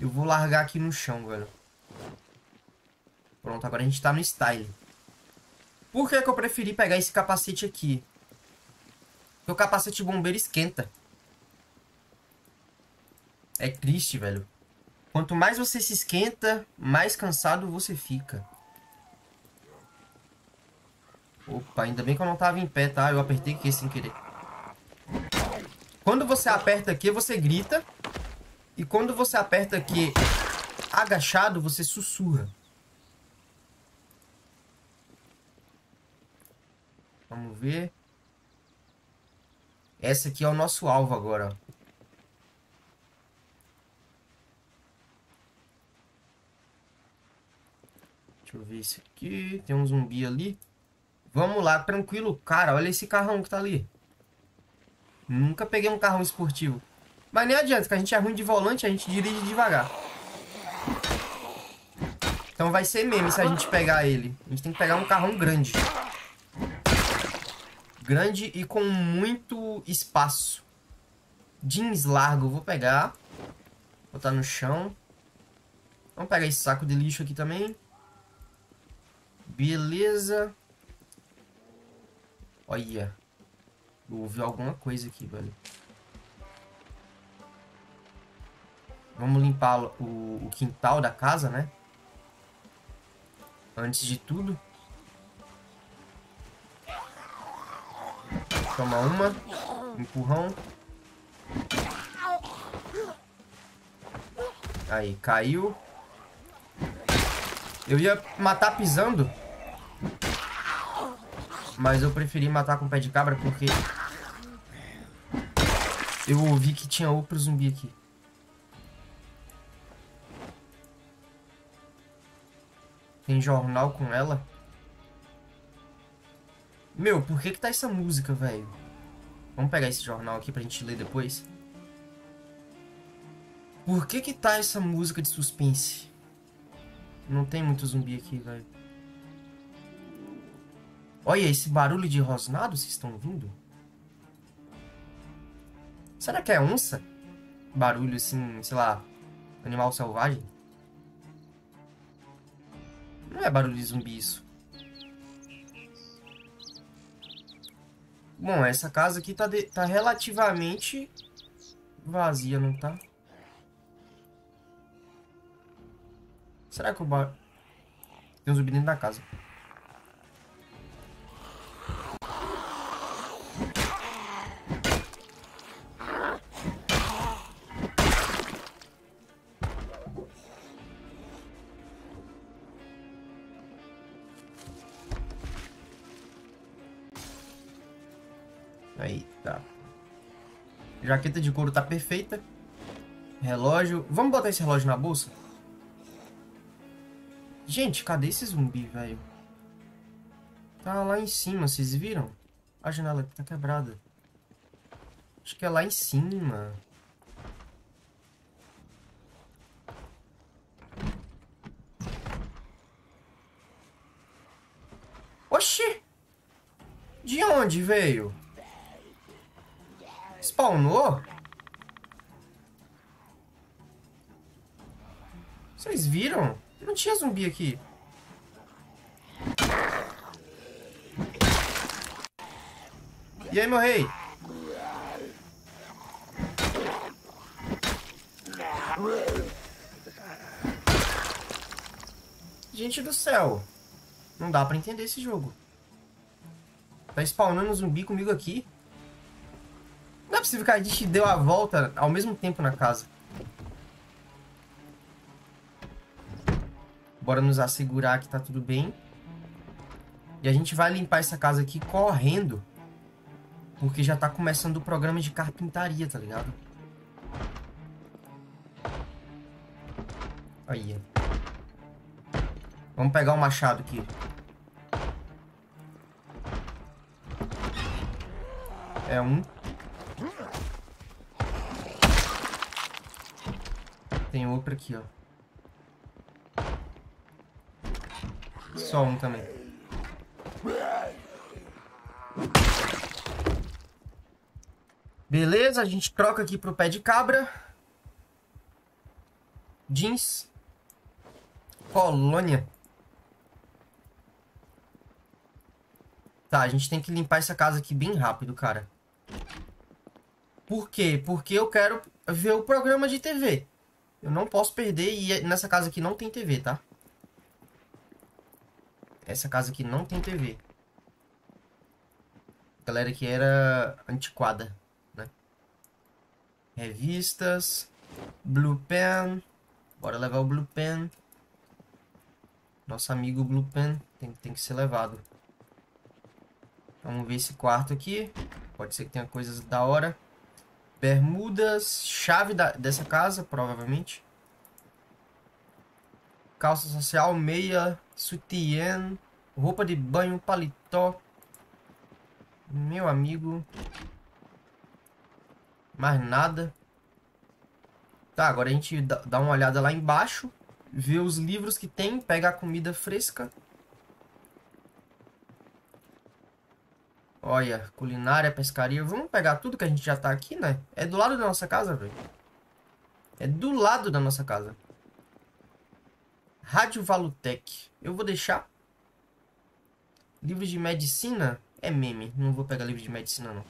Speaker 1: eu vou largar aqui no chão, velho. Pronto, agora a gente tá no style. Por que, que eu preferi pegar esse capacete aqui? Porque o capacete de bombeiro esquenta. É triste, velho. Quanto mais você se esquenta, mais cansado você fica. Opa, ainda bem que eu não tava em pé, tá? Eu apertei aqui sem querer. Quando você aperta aqui, você grita. E quando você aperta aqui agachado, você sussurra. Vamos ver. Essa aqui é o nosso alvo agora. Deixa eu ver esse aqui. Tem um zumbi ali. Vamos lá, tranquilo. Cara, olha esse carrão que tá ali. Nunca peguei um carro esportivo. Mas nem adianta, que a gente é ruim de volante, a gente dirige devagar. Então vai ser meme se a gente pegar ele. A gente tem que pegar um carrão grande. Grande e com muito espaço. Jeans largo, vou pegar. Botar no chão. Vamos pegar esse saco de lixo aqui também. Beleza. Olha. Ouvi alguma coisa aqui, velho. Vamos limpar o, o quintal da casa, né? Antes de tudo. Toma uma. Empurrão. Aí, caiu. Eu ia matar pisando. Mas eu preferi matar com pé de cabra porque... Eu ouvi que tinha outro zumbi aqui. Tem jornal com ela? Meu, por que que tá essa música, velho? Vamos pegar esse jornal aqui pra gente ler depois. Por que que tá essa música de suspense? Não tem muito zumbi aqui, velho. Olha esse barulho de rosnado, vocês estão ouvindo? Será que é onça? Barulho assim, sei lá, animal selvagem? Não é barulho de zumbi isso. Bom, essa casa aqui tá, de, tá relativamente vazia, não tá? Será que o bar... Tem um zumbi dentro da casa. Jaqueta de couro tá perfeita. Relógio. Vamos botar esse relógio na bolsa? Gente, cadê esse zumbi, velho? Tá lá em cima, vocês viram? A janela aqui tá quebrada. Acho que é lá em cima. Oxi! De onde veio? Spawnou? Vocês viram? Não tinha zumbi aqui. E aí, meu rei? Gente do céu. Não dá pra entender esse jogo. Tá spawnando zumbi comigo aqui. Não é possível que a gente deu a volta ao mesmo tempo na casa. Bora nos assegurar que tá tudo bem. E a gente vai limpar essa casa aqui correndo. Porque já tá começando o programa de carpintaria, tá ligado? Aí. Vamos pegar o machado aqui. É um. Tem outro aqui, ó. Só um também. Beleza, a gente troca aqui pro pé de cabra. Jeans. Colônia. Tá, a gente tem que limpar essa casa aqui bem rápido, cara. Por quê? Porque eu quero ver o programa de TV. Eu não posso perder e nessa casa aqui não tem TV, tá? Essa casa aqui não tem TV. A galera aqui era antiquada, né? Revistas. Blue Pen. Bora levar o Blue Pen. Nosso amigo Blue Pen tem, tem que ser levado. Vamos ver esse quarto aqui. Pode ser que tenha coisas da hora. Bermudas, chave da, dessa casa, provavelmente. Calça social, meia, sutiã, roupa de banho, paletó. Meu amigo. Mais nada. Tá, agora a gente dá uma olhada lá embaixo. Vê os livros que tem, pega comida fresca. Olha, culinária, pescaria. Vamos pegar tudo que a gente já tá aqui, né? É do lado da nossa casa, velho. É do lado da nossa casa. Rádio Valutec. Eu vou deixar. Livro de medicina é meme. Não vou pegar livro de medicina, não.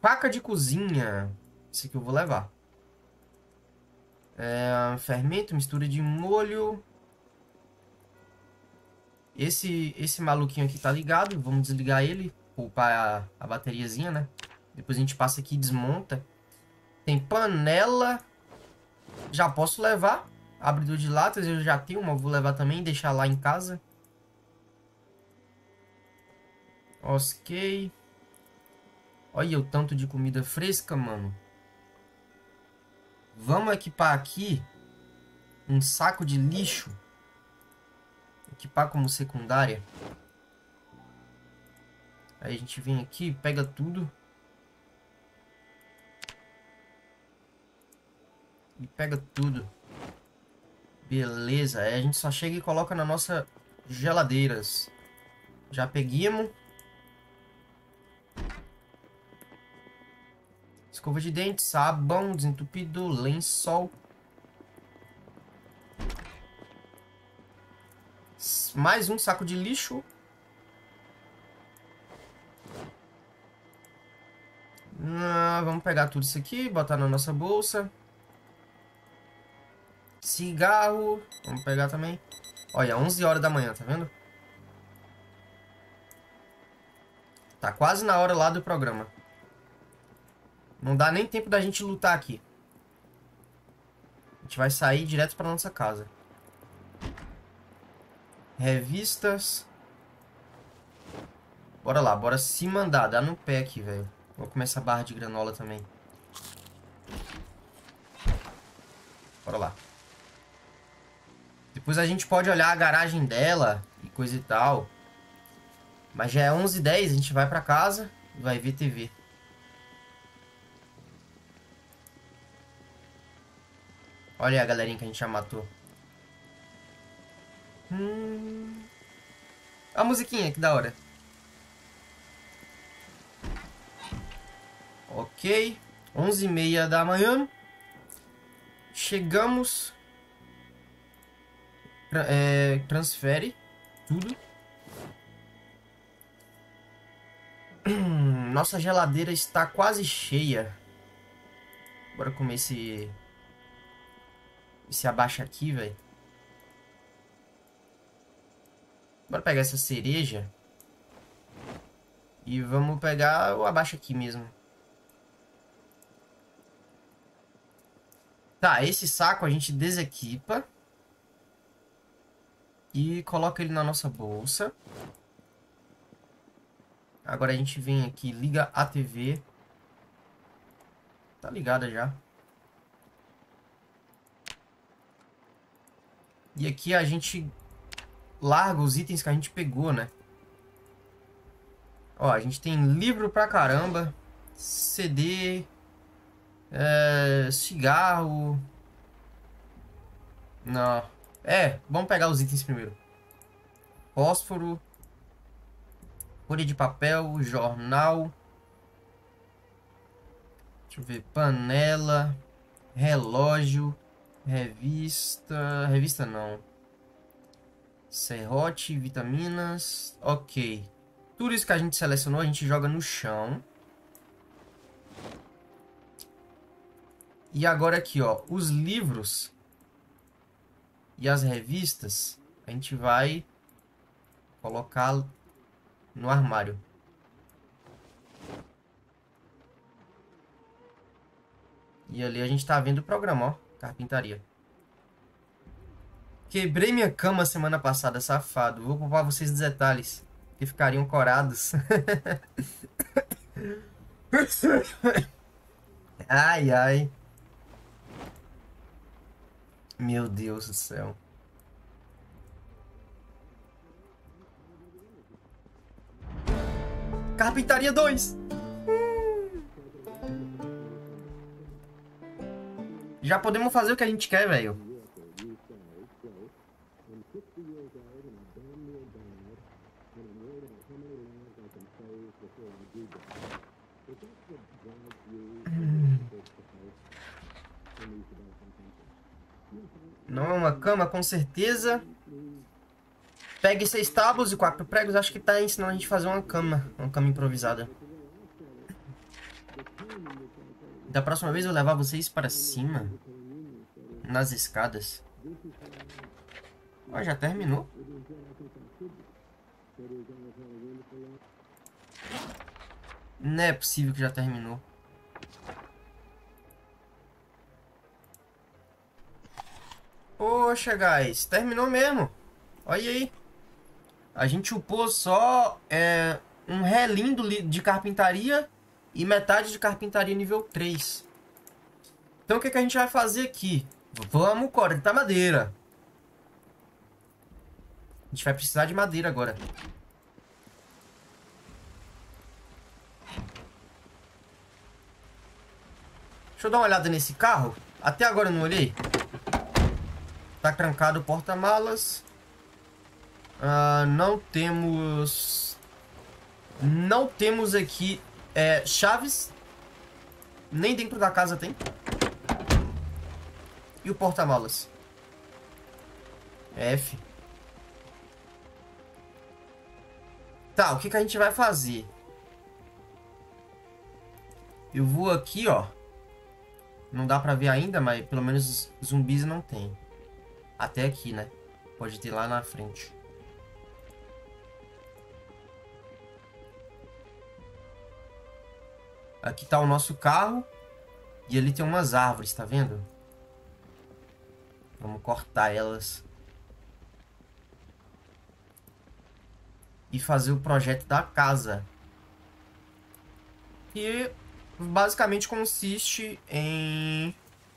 Speaker 1: Faca de cozinha. Esse aqui eu vou levar. É, fermento, mistura de molho. Esse, esse maluquinho aqui tá ligado. Vamos desligar ele. Poupar a, a bateriazinha, né? Depois a gente passa aqui e desmonta. Tem panela. Já posso levar. Abridor de latas eu já tenho uma. Vou levar também. Deixar lá em casa. Ok. Olha o tanto de comida fresca, mano. Vamos equipar aqui um saco de lixo equipar como secundária. Aí a gente vem aqui, pega tudo. E pega tudo. Beleza, aí a gente só chega e coloca na nossa geladeiras. Já peguemos. Escova de dente, sabão, desentupido, lençol. Mais um saco de lixo. Ah, vamos pegar tudo isso aqui, botar na nossa bolsa. Cigarro. Vamos pegar também. Olha, 11 horas da manhã, tá vendo? Tá quase na hora lá do programa. Não dá nem tempo da gente lutar aqui. A gente vai sair direto pra nossa casa. Revistas. Bora lá, bora se mandar. Dá no pé aqui, velho. Vou comer essa barra de granola também. Bora lá. Depois a gente pode olhar a garagem dela e coisa e tal. Mas já é 11h10, a gente vai pra casa e vai ver TV. Olha aí a galerinha que a gente já matou. Hum... A musiquinha, que da hora. Ok. 11h30 da manhã. Chegamos é, transfere tudo. [CLEARS THROAT] Nossa geladeira está quase cheia. Bora comer esse... Esse abaixa aqui, velho. Bora pegar essa cereja. E vamos pegar o abaixa aqui mesmo. Tá, esse saco a gente desequipa e coloca ele na nossa bolsa. Agora a gente vem aqui, liga a TV. Tá ligada já. E aqui a gente larga os itens que a gente pegou, né? Ó, a gente tem livro pra caramba, CD, é, cigarro. Não, é, vamos pegar os itens primeiro. Fósforo. Folha de papel, jornal. Deixa eu ver, panela, relógio, revista, revista não. Serrote, vitaminas, ok. Tudo isso que a gente selecionou a gente joga no chão. E agora aqui, ó, os livros e as revistas, a gente vai colocar no armário. E ali a gente tá vendo o programa, ó. Carpintaria. Quebrei minha cama semana passada, safado. Vou poupar vocês dos detalhes. Que ficariam corados. [LAUGHS] ai, ai. Meu Deus do céu. Carpintaria 2. Já podemos fazer o que a gente quer, velho. Não é uma cama, com certeza. Pegue seis tábuas e quatro pregos. Acho que tá ensinando a gente a fazer uma cama. Uma cama improvisada. Da próxima vez eu levar vocês para cima. Nas escadas. Ó, já terminou. Não é possível que já terminou. Poxa, guys, terminou mesmo. Olha aí. A gente upou só é, um relindo de carpintaria e metade de carpintaria nível 3. Então o que, que a gente vai fazer aqui? Vamos cortar madeira. A gente vai precisar de madeira agora. Deixa eu dar uma olhada nesse carro. Até agora eu não olhei. Tá trancado o porta-malas. Uh, não temos... Não temos aqui é, chaves. Nem dentro da casa tem. E o porta-malas? F. Tá, o que, que a gente vai fazer? Eu vou aqui, ó. Não dá pra ver ainda, mas pelo menos zumbis não tem. Até aqui, né? Pode ter lá na frente. Aqui tá o nosso carro. E ali tem umas árvores, tá vendo? Vamos cortar elas. e fazer o projeto da casa. Que basicamente consiste em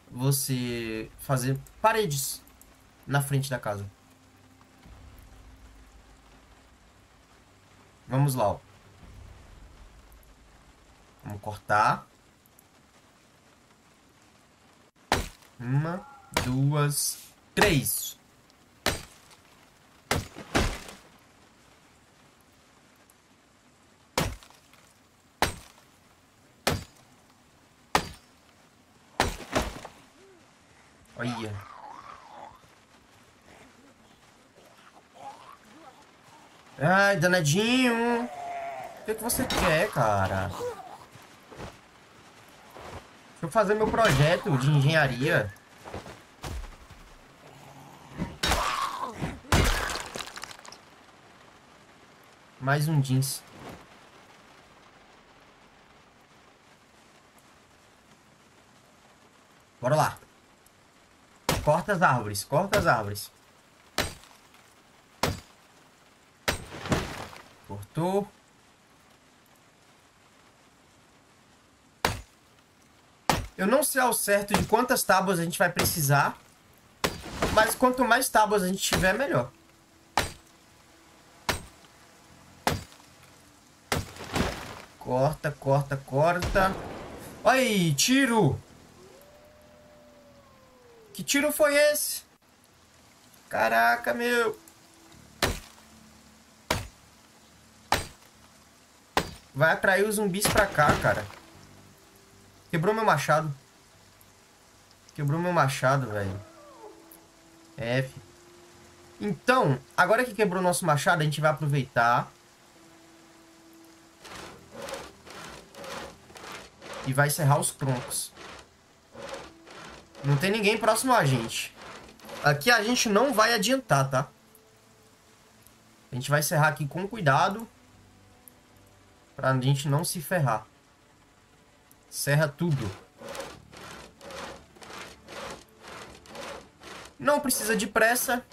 Speaker 1: você fazer paredes na frente da casa. Vamos lá, ó. Vamos cortar. Uma, duas, três. Olha. Ai, danadinho. O que, que você quer, cara? Deixa eu fazer meu projeto de engenharia. Mais um jeans. Bora lá. Corta as árvores, corta as árvores. Cortou. Eu não sei ao certo de quantas tábuas a gente vai precisar. Mas quanto mais tábuas a gente tiver, melhor. Corta, corta, corta. Aí, tiro! Que tiro foi esse? Caraca, meu. Vai atrair os zumbis pra cá, cara. Quebrou meu machado. Quebrou meu machado, velho. F. Então, agora que quebrou nosso machado, a gente vai aproveitar. E vai serrar os troncos. Não tem ninguém próximo a gente. Aqui a gente não vai adiantar, tá? A gente vai serrar aqui com cuidado. Pra gente não se ferrar. Serra tudo. Não precisa de pressa.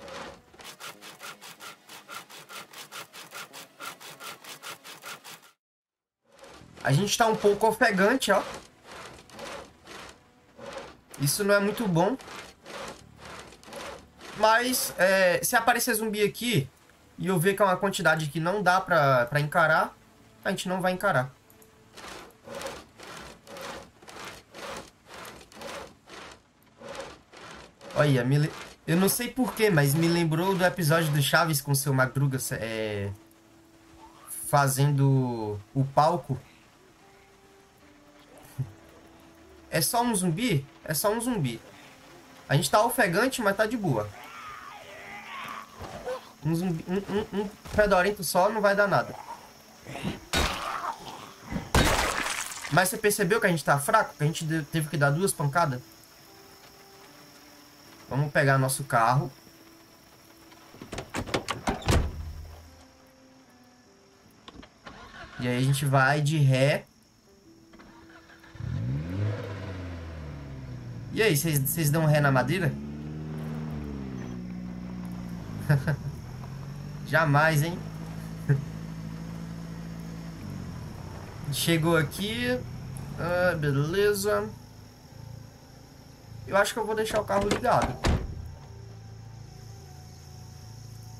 Speaker 1: A gente tá um pouco ofegante, ó. Isso não é muito bom. Mas, é, se aparecer zumbi aqui e eu ver que é uma quantidade que não dá pra, pra encarar, a gente não vai encarar. Olha, me, eu não sei porquê, mas me lembrou do episódio do Chaves com seu Madruga é, fazendo o palco [LAUGHS] É só um zumbi? É só um zumbi. A gente tá ofegante, mas tá de boa. Um zumbi, um, um, um só não vai dar nada. Mas você percebeu que a gente tá fraco? Que a gente teve que dar duas pancadas? Vamos pegar nosso carro. E aí a gente vai de ré E aí, vocês dão ré na madeira? [LAUGHS] Jamais, hein? Chegou aqui. Ah, beleza. Eu acho que eu vou deixar o carro ligado.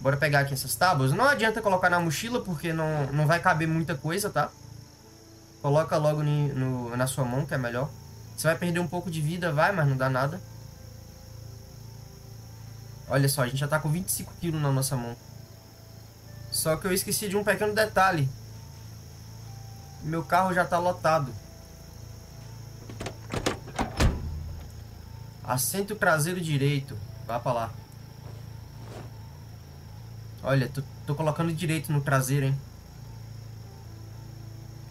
Speaker 1: Bora pegar aqui essas tábuas. Não adianta colocar na mochila, porque não, não vai caber muita coisa, tá? Coloca logo no, no, na sua mão, que é melhor. Você vai perder um pouco de vida, vai, mas não dá nada. Olha só, a gente já tá com 25 quilos na nossa mão. Só que eu esqueci de um pequeno detalhe. Meu carro já tá lotado. Assento traseiro direito. Vá pra lá. Olha, tô, tô colocando direito no traseiro, hein.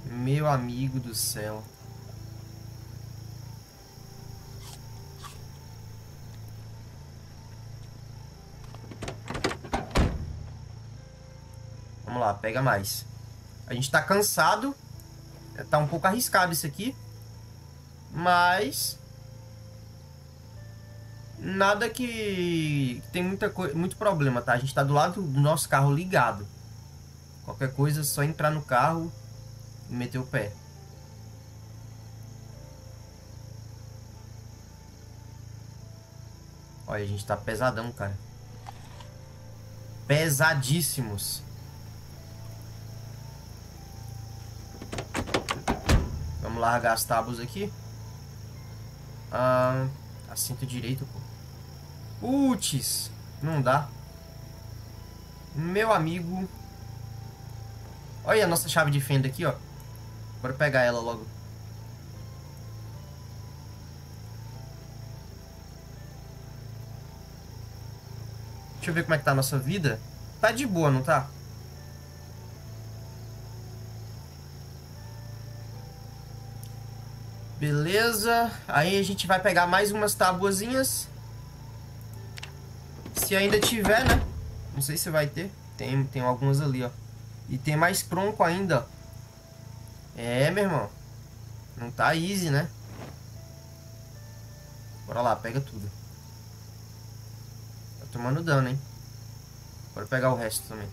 Speaker 1: Meu amigo do céu. Vamos lá, pega mais. A gente tá cansado. Tá um pouco arriscado isso aqui. Mas... Nada que, tem muita muito problema, tá? A gente tá do lado do nosso carro ligado. Qualquer coisa, é só entrar no carro e meter o pé. Olha, a gente tá pesadão, cara. Pesadíssimos. Vamos largar as tábuas aqui. Ah, assento direito, pô. Putz, não dá. Meu amigo. Olha a nossa chave de fenda aqui, ó. Bora pegar ela logo. Deixa eu ver como é que tá a nossa vida. Tá de boa, não tá? Beleza. Aí a gente vai pegar mais umas tabuazinhas. Se ainda tiver, né? Não sei se vai ter. Tem, tem algumas ali, ó. E tem mais tronco ainda. É, meu irmão. Não tá easy, né? Bora lá, pega tudo. Tá tomando dano, hein? Bora pegar o resto também.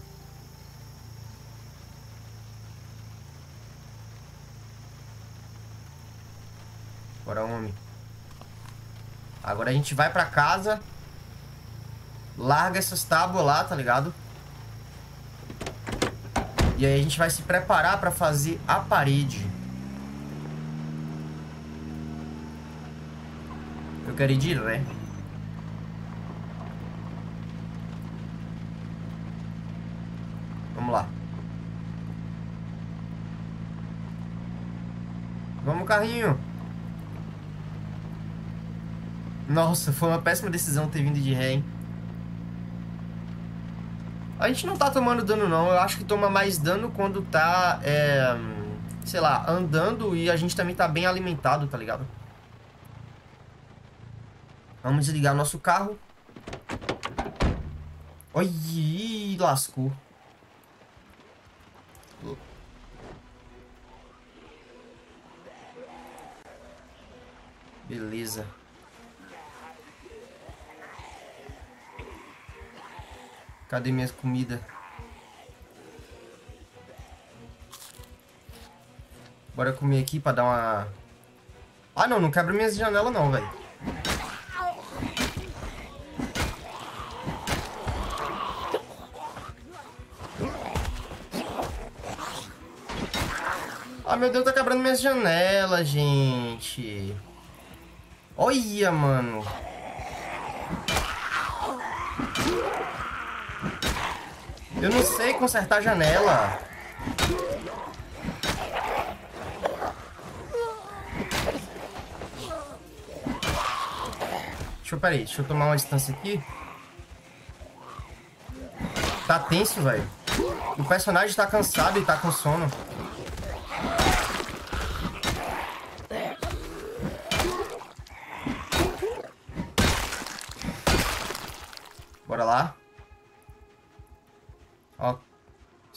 Speaker 1: Bora, homem. Agora a gente vai pra casa. Larga essas tábuas lá, tá ligado? E aí a gente vai se preparar para fazer a parede. Eu quero ir de ré. Vamos lá. Vamos, carrinho. Nossa, foi uma péssima decisão ter vindo de ré, hein? A gente não tá tomando dano não, eu acho que toma mais dano quando tá, é, sei lá, andando e a gente também tá bem alimentado, tá ligado? Vamos desligar nosso carro. Oi, lascou. Beleza. Cadê minhas comidas? Bora comer aqui pra dar uma... Ah, não, não quebra minhas janelas não, velho. Ah, meu Deus, tá quebrando minhas janelas, gente. Olha, mano. Eu não sei consertar a janela. Deixa eu, peraí, deixa eu tomar uma distância aqui. Tá tenso, velho. O personagem tá cansado e tá com sono.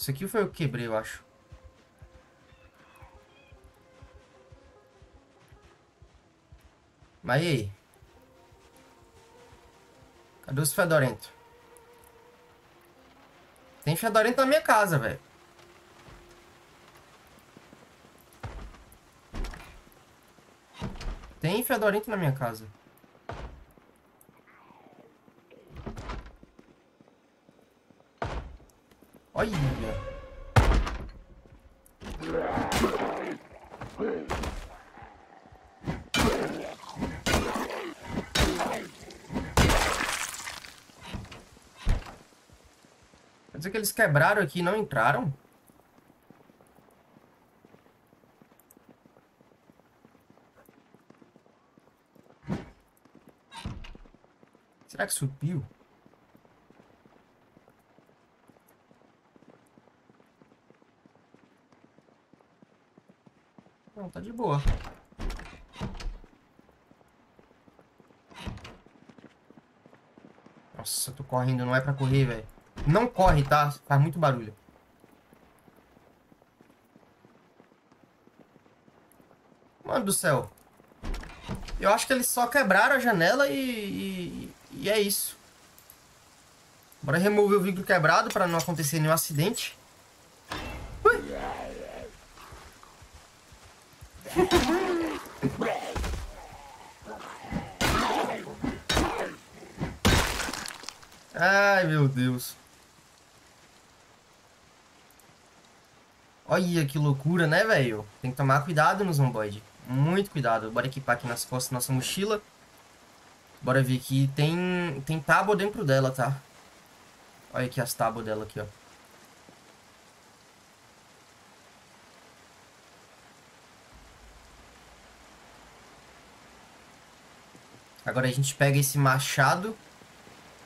Speaker 1: Isso aqui foi o que quebrei, eu acho. Mas e aí? Cadê os fedorentos? Tem fedorento na minha casa, velho. Tem fedorento na minha casa. Olha. Quer dizer que eles quebraram aqui e não entraram? Será que subiu? Não, tá de boa. Nossa, tô correndo, não é pra correr, velho. Não corre, tá? Faz muito barulho. Mano do céu. Eu acho que eles só quebraram a janela e, e, e é isso. Bora remover o vidro quebrado para não acontecer nenhum acidente. Ai, meu Deus. Olha que loucura, né, velho? Tem que tomar cuidado no zomboide. Muito cuidado. Bora equipar aqui nas costas nossa mochila. Bora ver aqui. Tem, tem tábua dentro dela, tá? Olha aqui as tábuas dela aqui, ó. Agora a gente pega esse machado,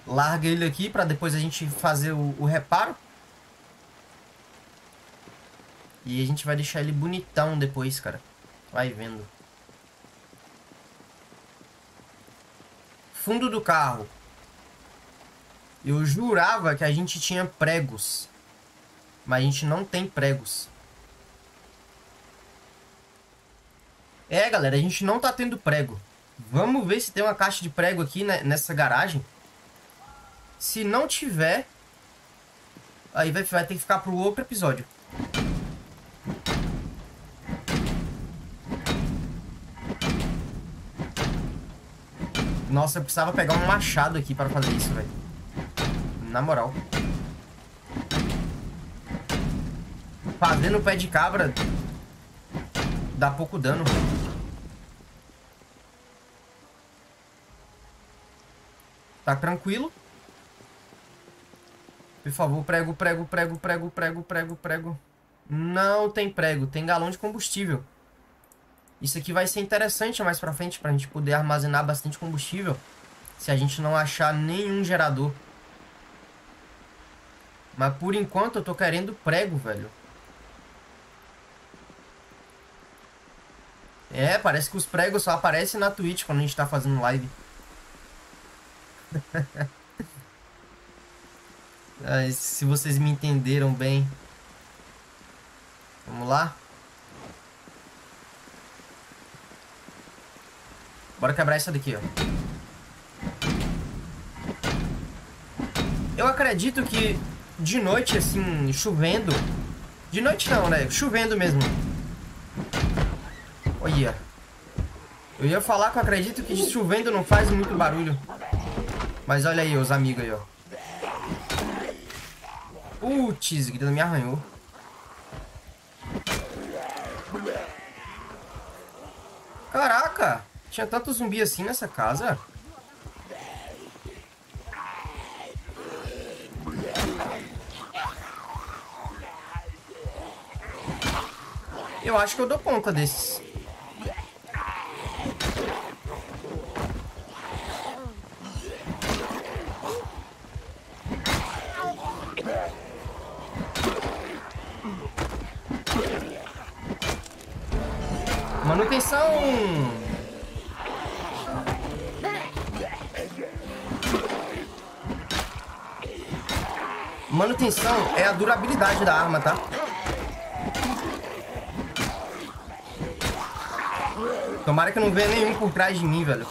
Speaker 1: larga ele aqui para depois a gente fazer o, o, reparo. E a gente vai deixar ele bonitão depois, cara. Vai vendo. Fundo do carro. Eu jurava que a gente tinha pregos. Mas a gente não tem pregos. É, galera, a gente não tá tendo prego. Vamos ver se tem uma caixa de prego aqui né, nessa garagem. Se não tiver, aí vai, vai ter que ficar pro outro episódio. Nossa, eu precisava pegar um machado aqui para fazer isso, velho. Na moral. Fazendo pé de cabra dá pouco dano. Tá tranquilo. Por favor, prego, prego, prego, prego, prego, prego, prego. Não tem prego, tem galão de combustível. Isso aqui vai ser interessante mais pra frente, pra gente poder armazenar bastante combustível. Se a gente não achar nenhum gerador. Mas por enquanto eu tô querendo prego, velho. É, parece que os pregos só aparecem na Twitch quando a gente tá fazendo live. [LAUGHS] se vocês me entenderam bem. Vamos lá? Bora quebrar essa daqui, ó. Eu acredito que de noite, assim, chovendo... De noite não, né? Chovendo mesmo. Olha. Eu ia falar que eu acredito que chovendo não faz muito barulho. Mas olha aí os amigos aí, ó. Putz, o me arranhou. Caraca! Tinha tanto zumbi assim nessa casa? Eu acho que eu dou conta desses. É a durabilidade da arma, tá? Tomara que não venha nenhum por trás de mim, velho.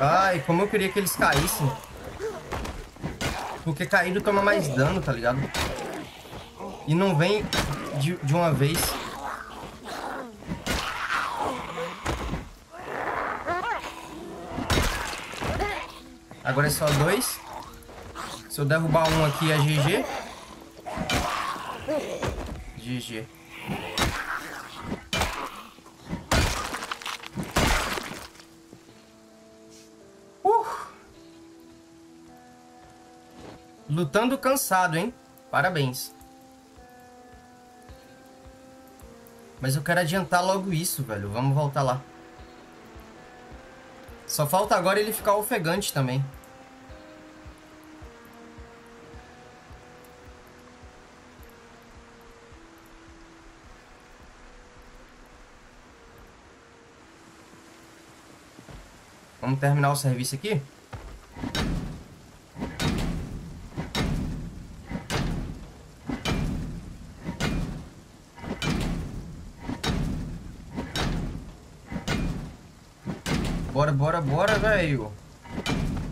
Speaker 1: Ai, como eu queria que eles caíssem. Porque caído toma mais dano, tá ligado? E não vem de, de uma vez. Agora é só dois. Se eu derrubar um aqui é GG. GG. Lutando cansado, hein? Parabéns. Mas eu quero adiantar logo isso, velho. Vamos voltar lá. Só falta agora ele ficar ofegante também. Vamos terminar o serviço aqui? Bora, bora, bora, velho.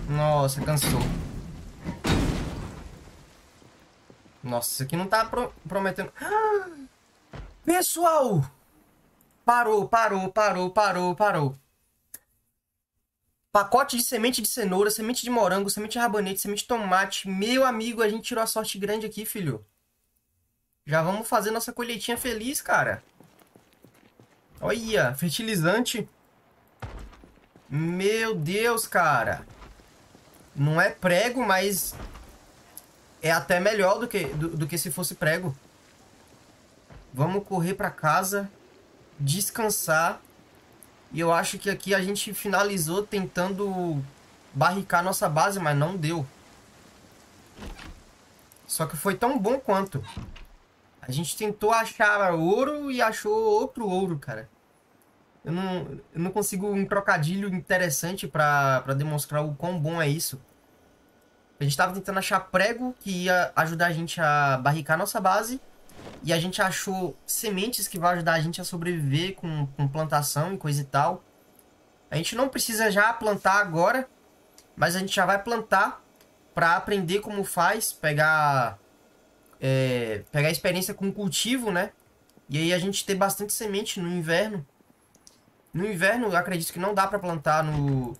Speaker 1: Nossa, cansou. Nossa, isso aqui não tá pro prometendo... [GASPS] Pessoal! Parou, parou, parou, parou, parou. Pacote de semente de cenoura, semente de morango, semente de rabanete, semente de tomate. Meu amigo, a gente tirou a sorte grande aqui, filho. Já vamos fazer nossa colheitinha feliz, cara. Olha, fertilizante. Meu Deus, cara. Não é prego, mas é até melhor do que, do, do que se fosse prego. Vamos correr para casa, descansar e eu acho que aqui a gente finalizou tentando barricar nossa base, mas não deu. Só que foi tão bom quanto. A gente tentou achar ouro e achou outro ouro, cara. Eu não, eu não consigo um trocadilho interessante para demonstrar o quão bom é isso. A gente tava tentando achar prego que ia ajudar a gente a barricar nossa base. E a gente achou sementes que vão ajudar a gente a sobreviver com, com plantação e coisa e tal. A gente não precisa já plantar agora, mas a gente já vai plantar para aprender como faz, pegar é, pegar experiência com cultivo, né? E aí a gente ter bastante semente no inverno. No inverno, eu acredito que não dá para plantar no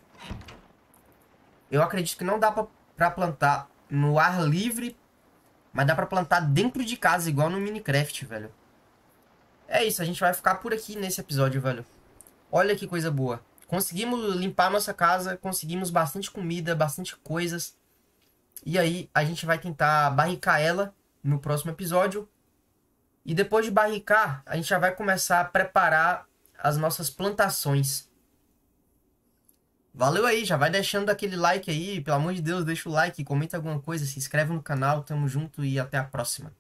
Speaker 1: Eu acredito que não dá para plantar no ar livre mas dá pra plantar dentro de casa, igual no Minecraft, velho. É isso, a gente vai ficar por aqui nesse episódio, velho. Olha que coisa boa. Conseguimos limpar nossa casa, conseguimos bastante comida, bastante coisas. E aí a gente vai tentar barricar ela no próximo episódio. E depois de barricar, a gente já vai começar a preparar as nossas plantações. Valeu aí, já vai deixando aquele like aí, pelo amor de Deus, deixa o like, comenta alguma coisa, se inscreve no canal, tamo junto e até a próxima.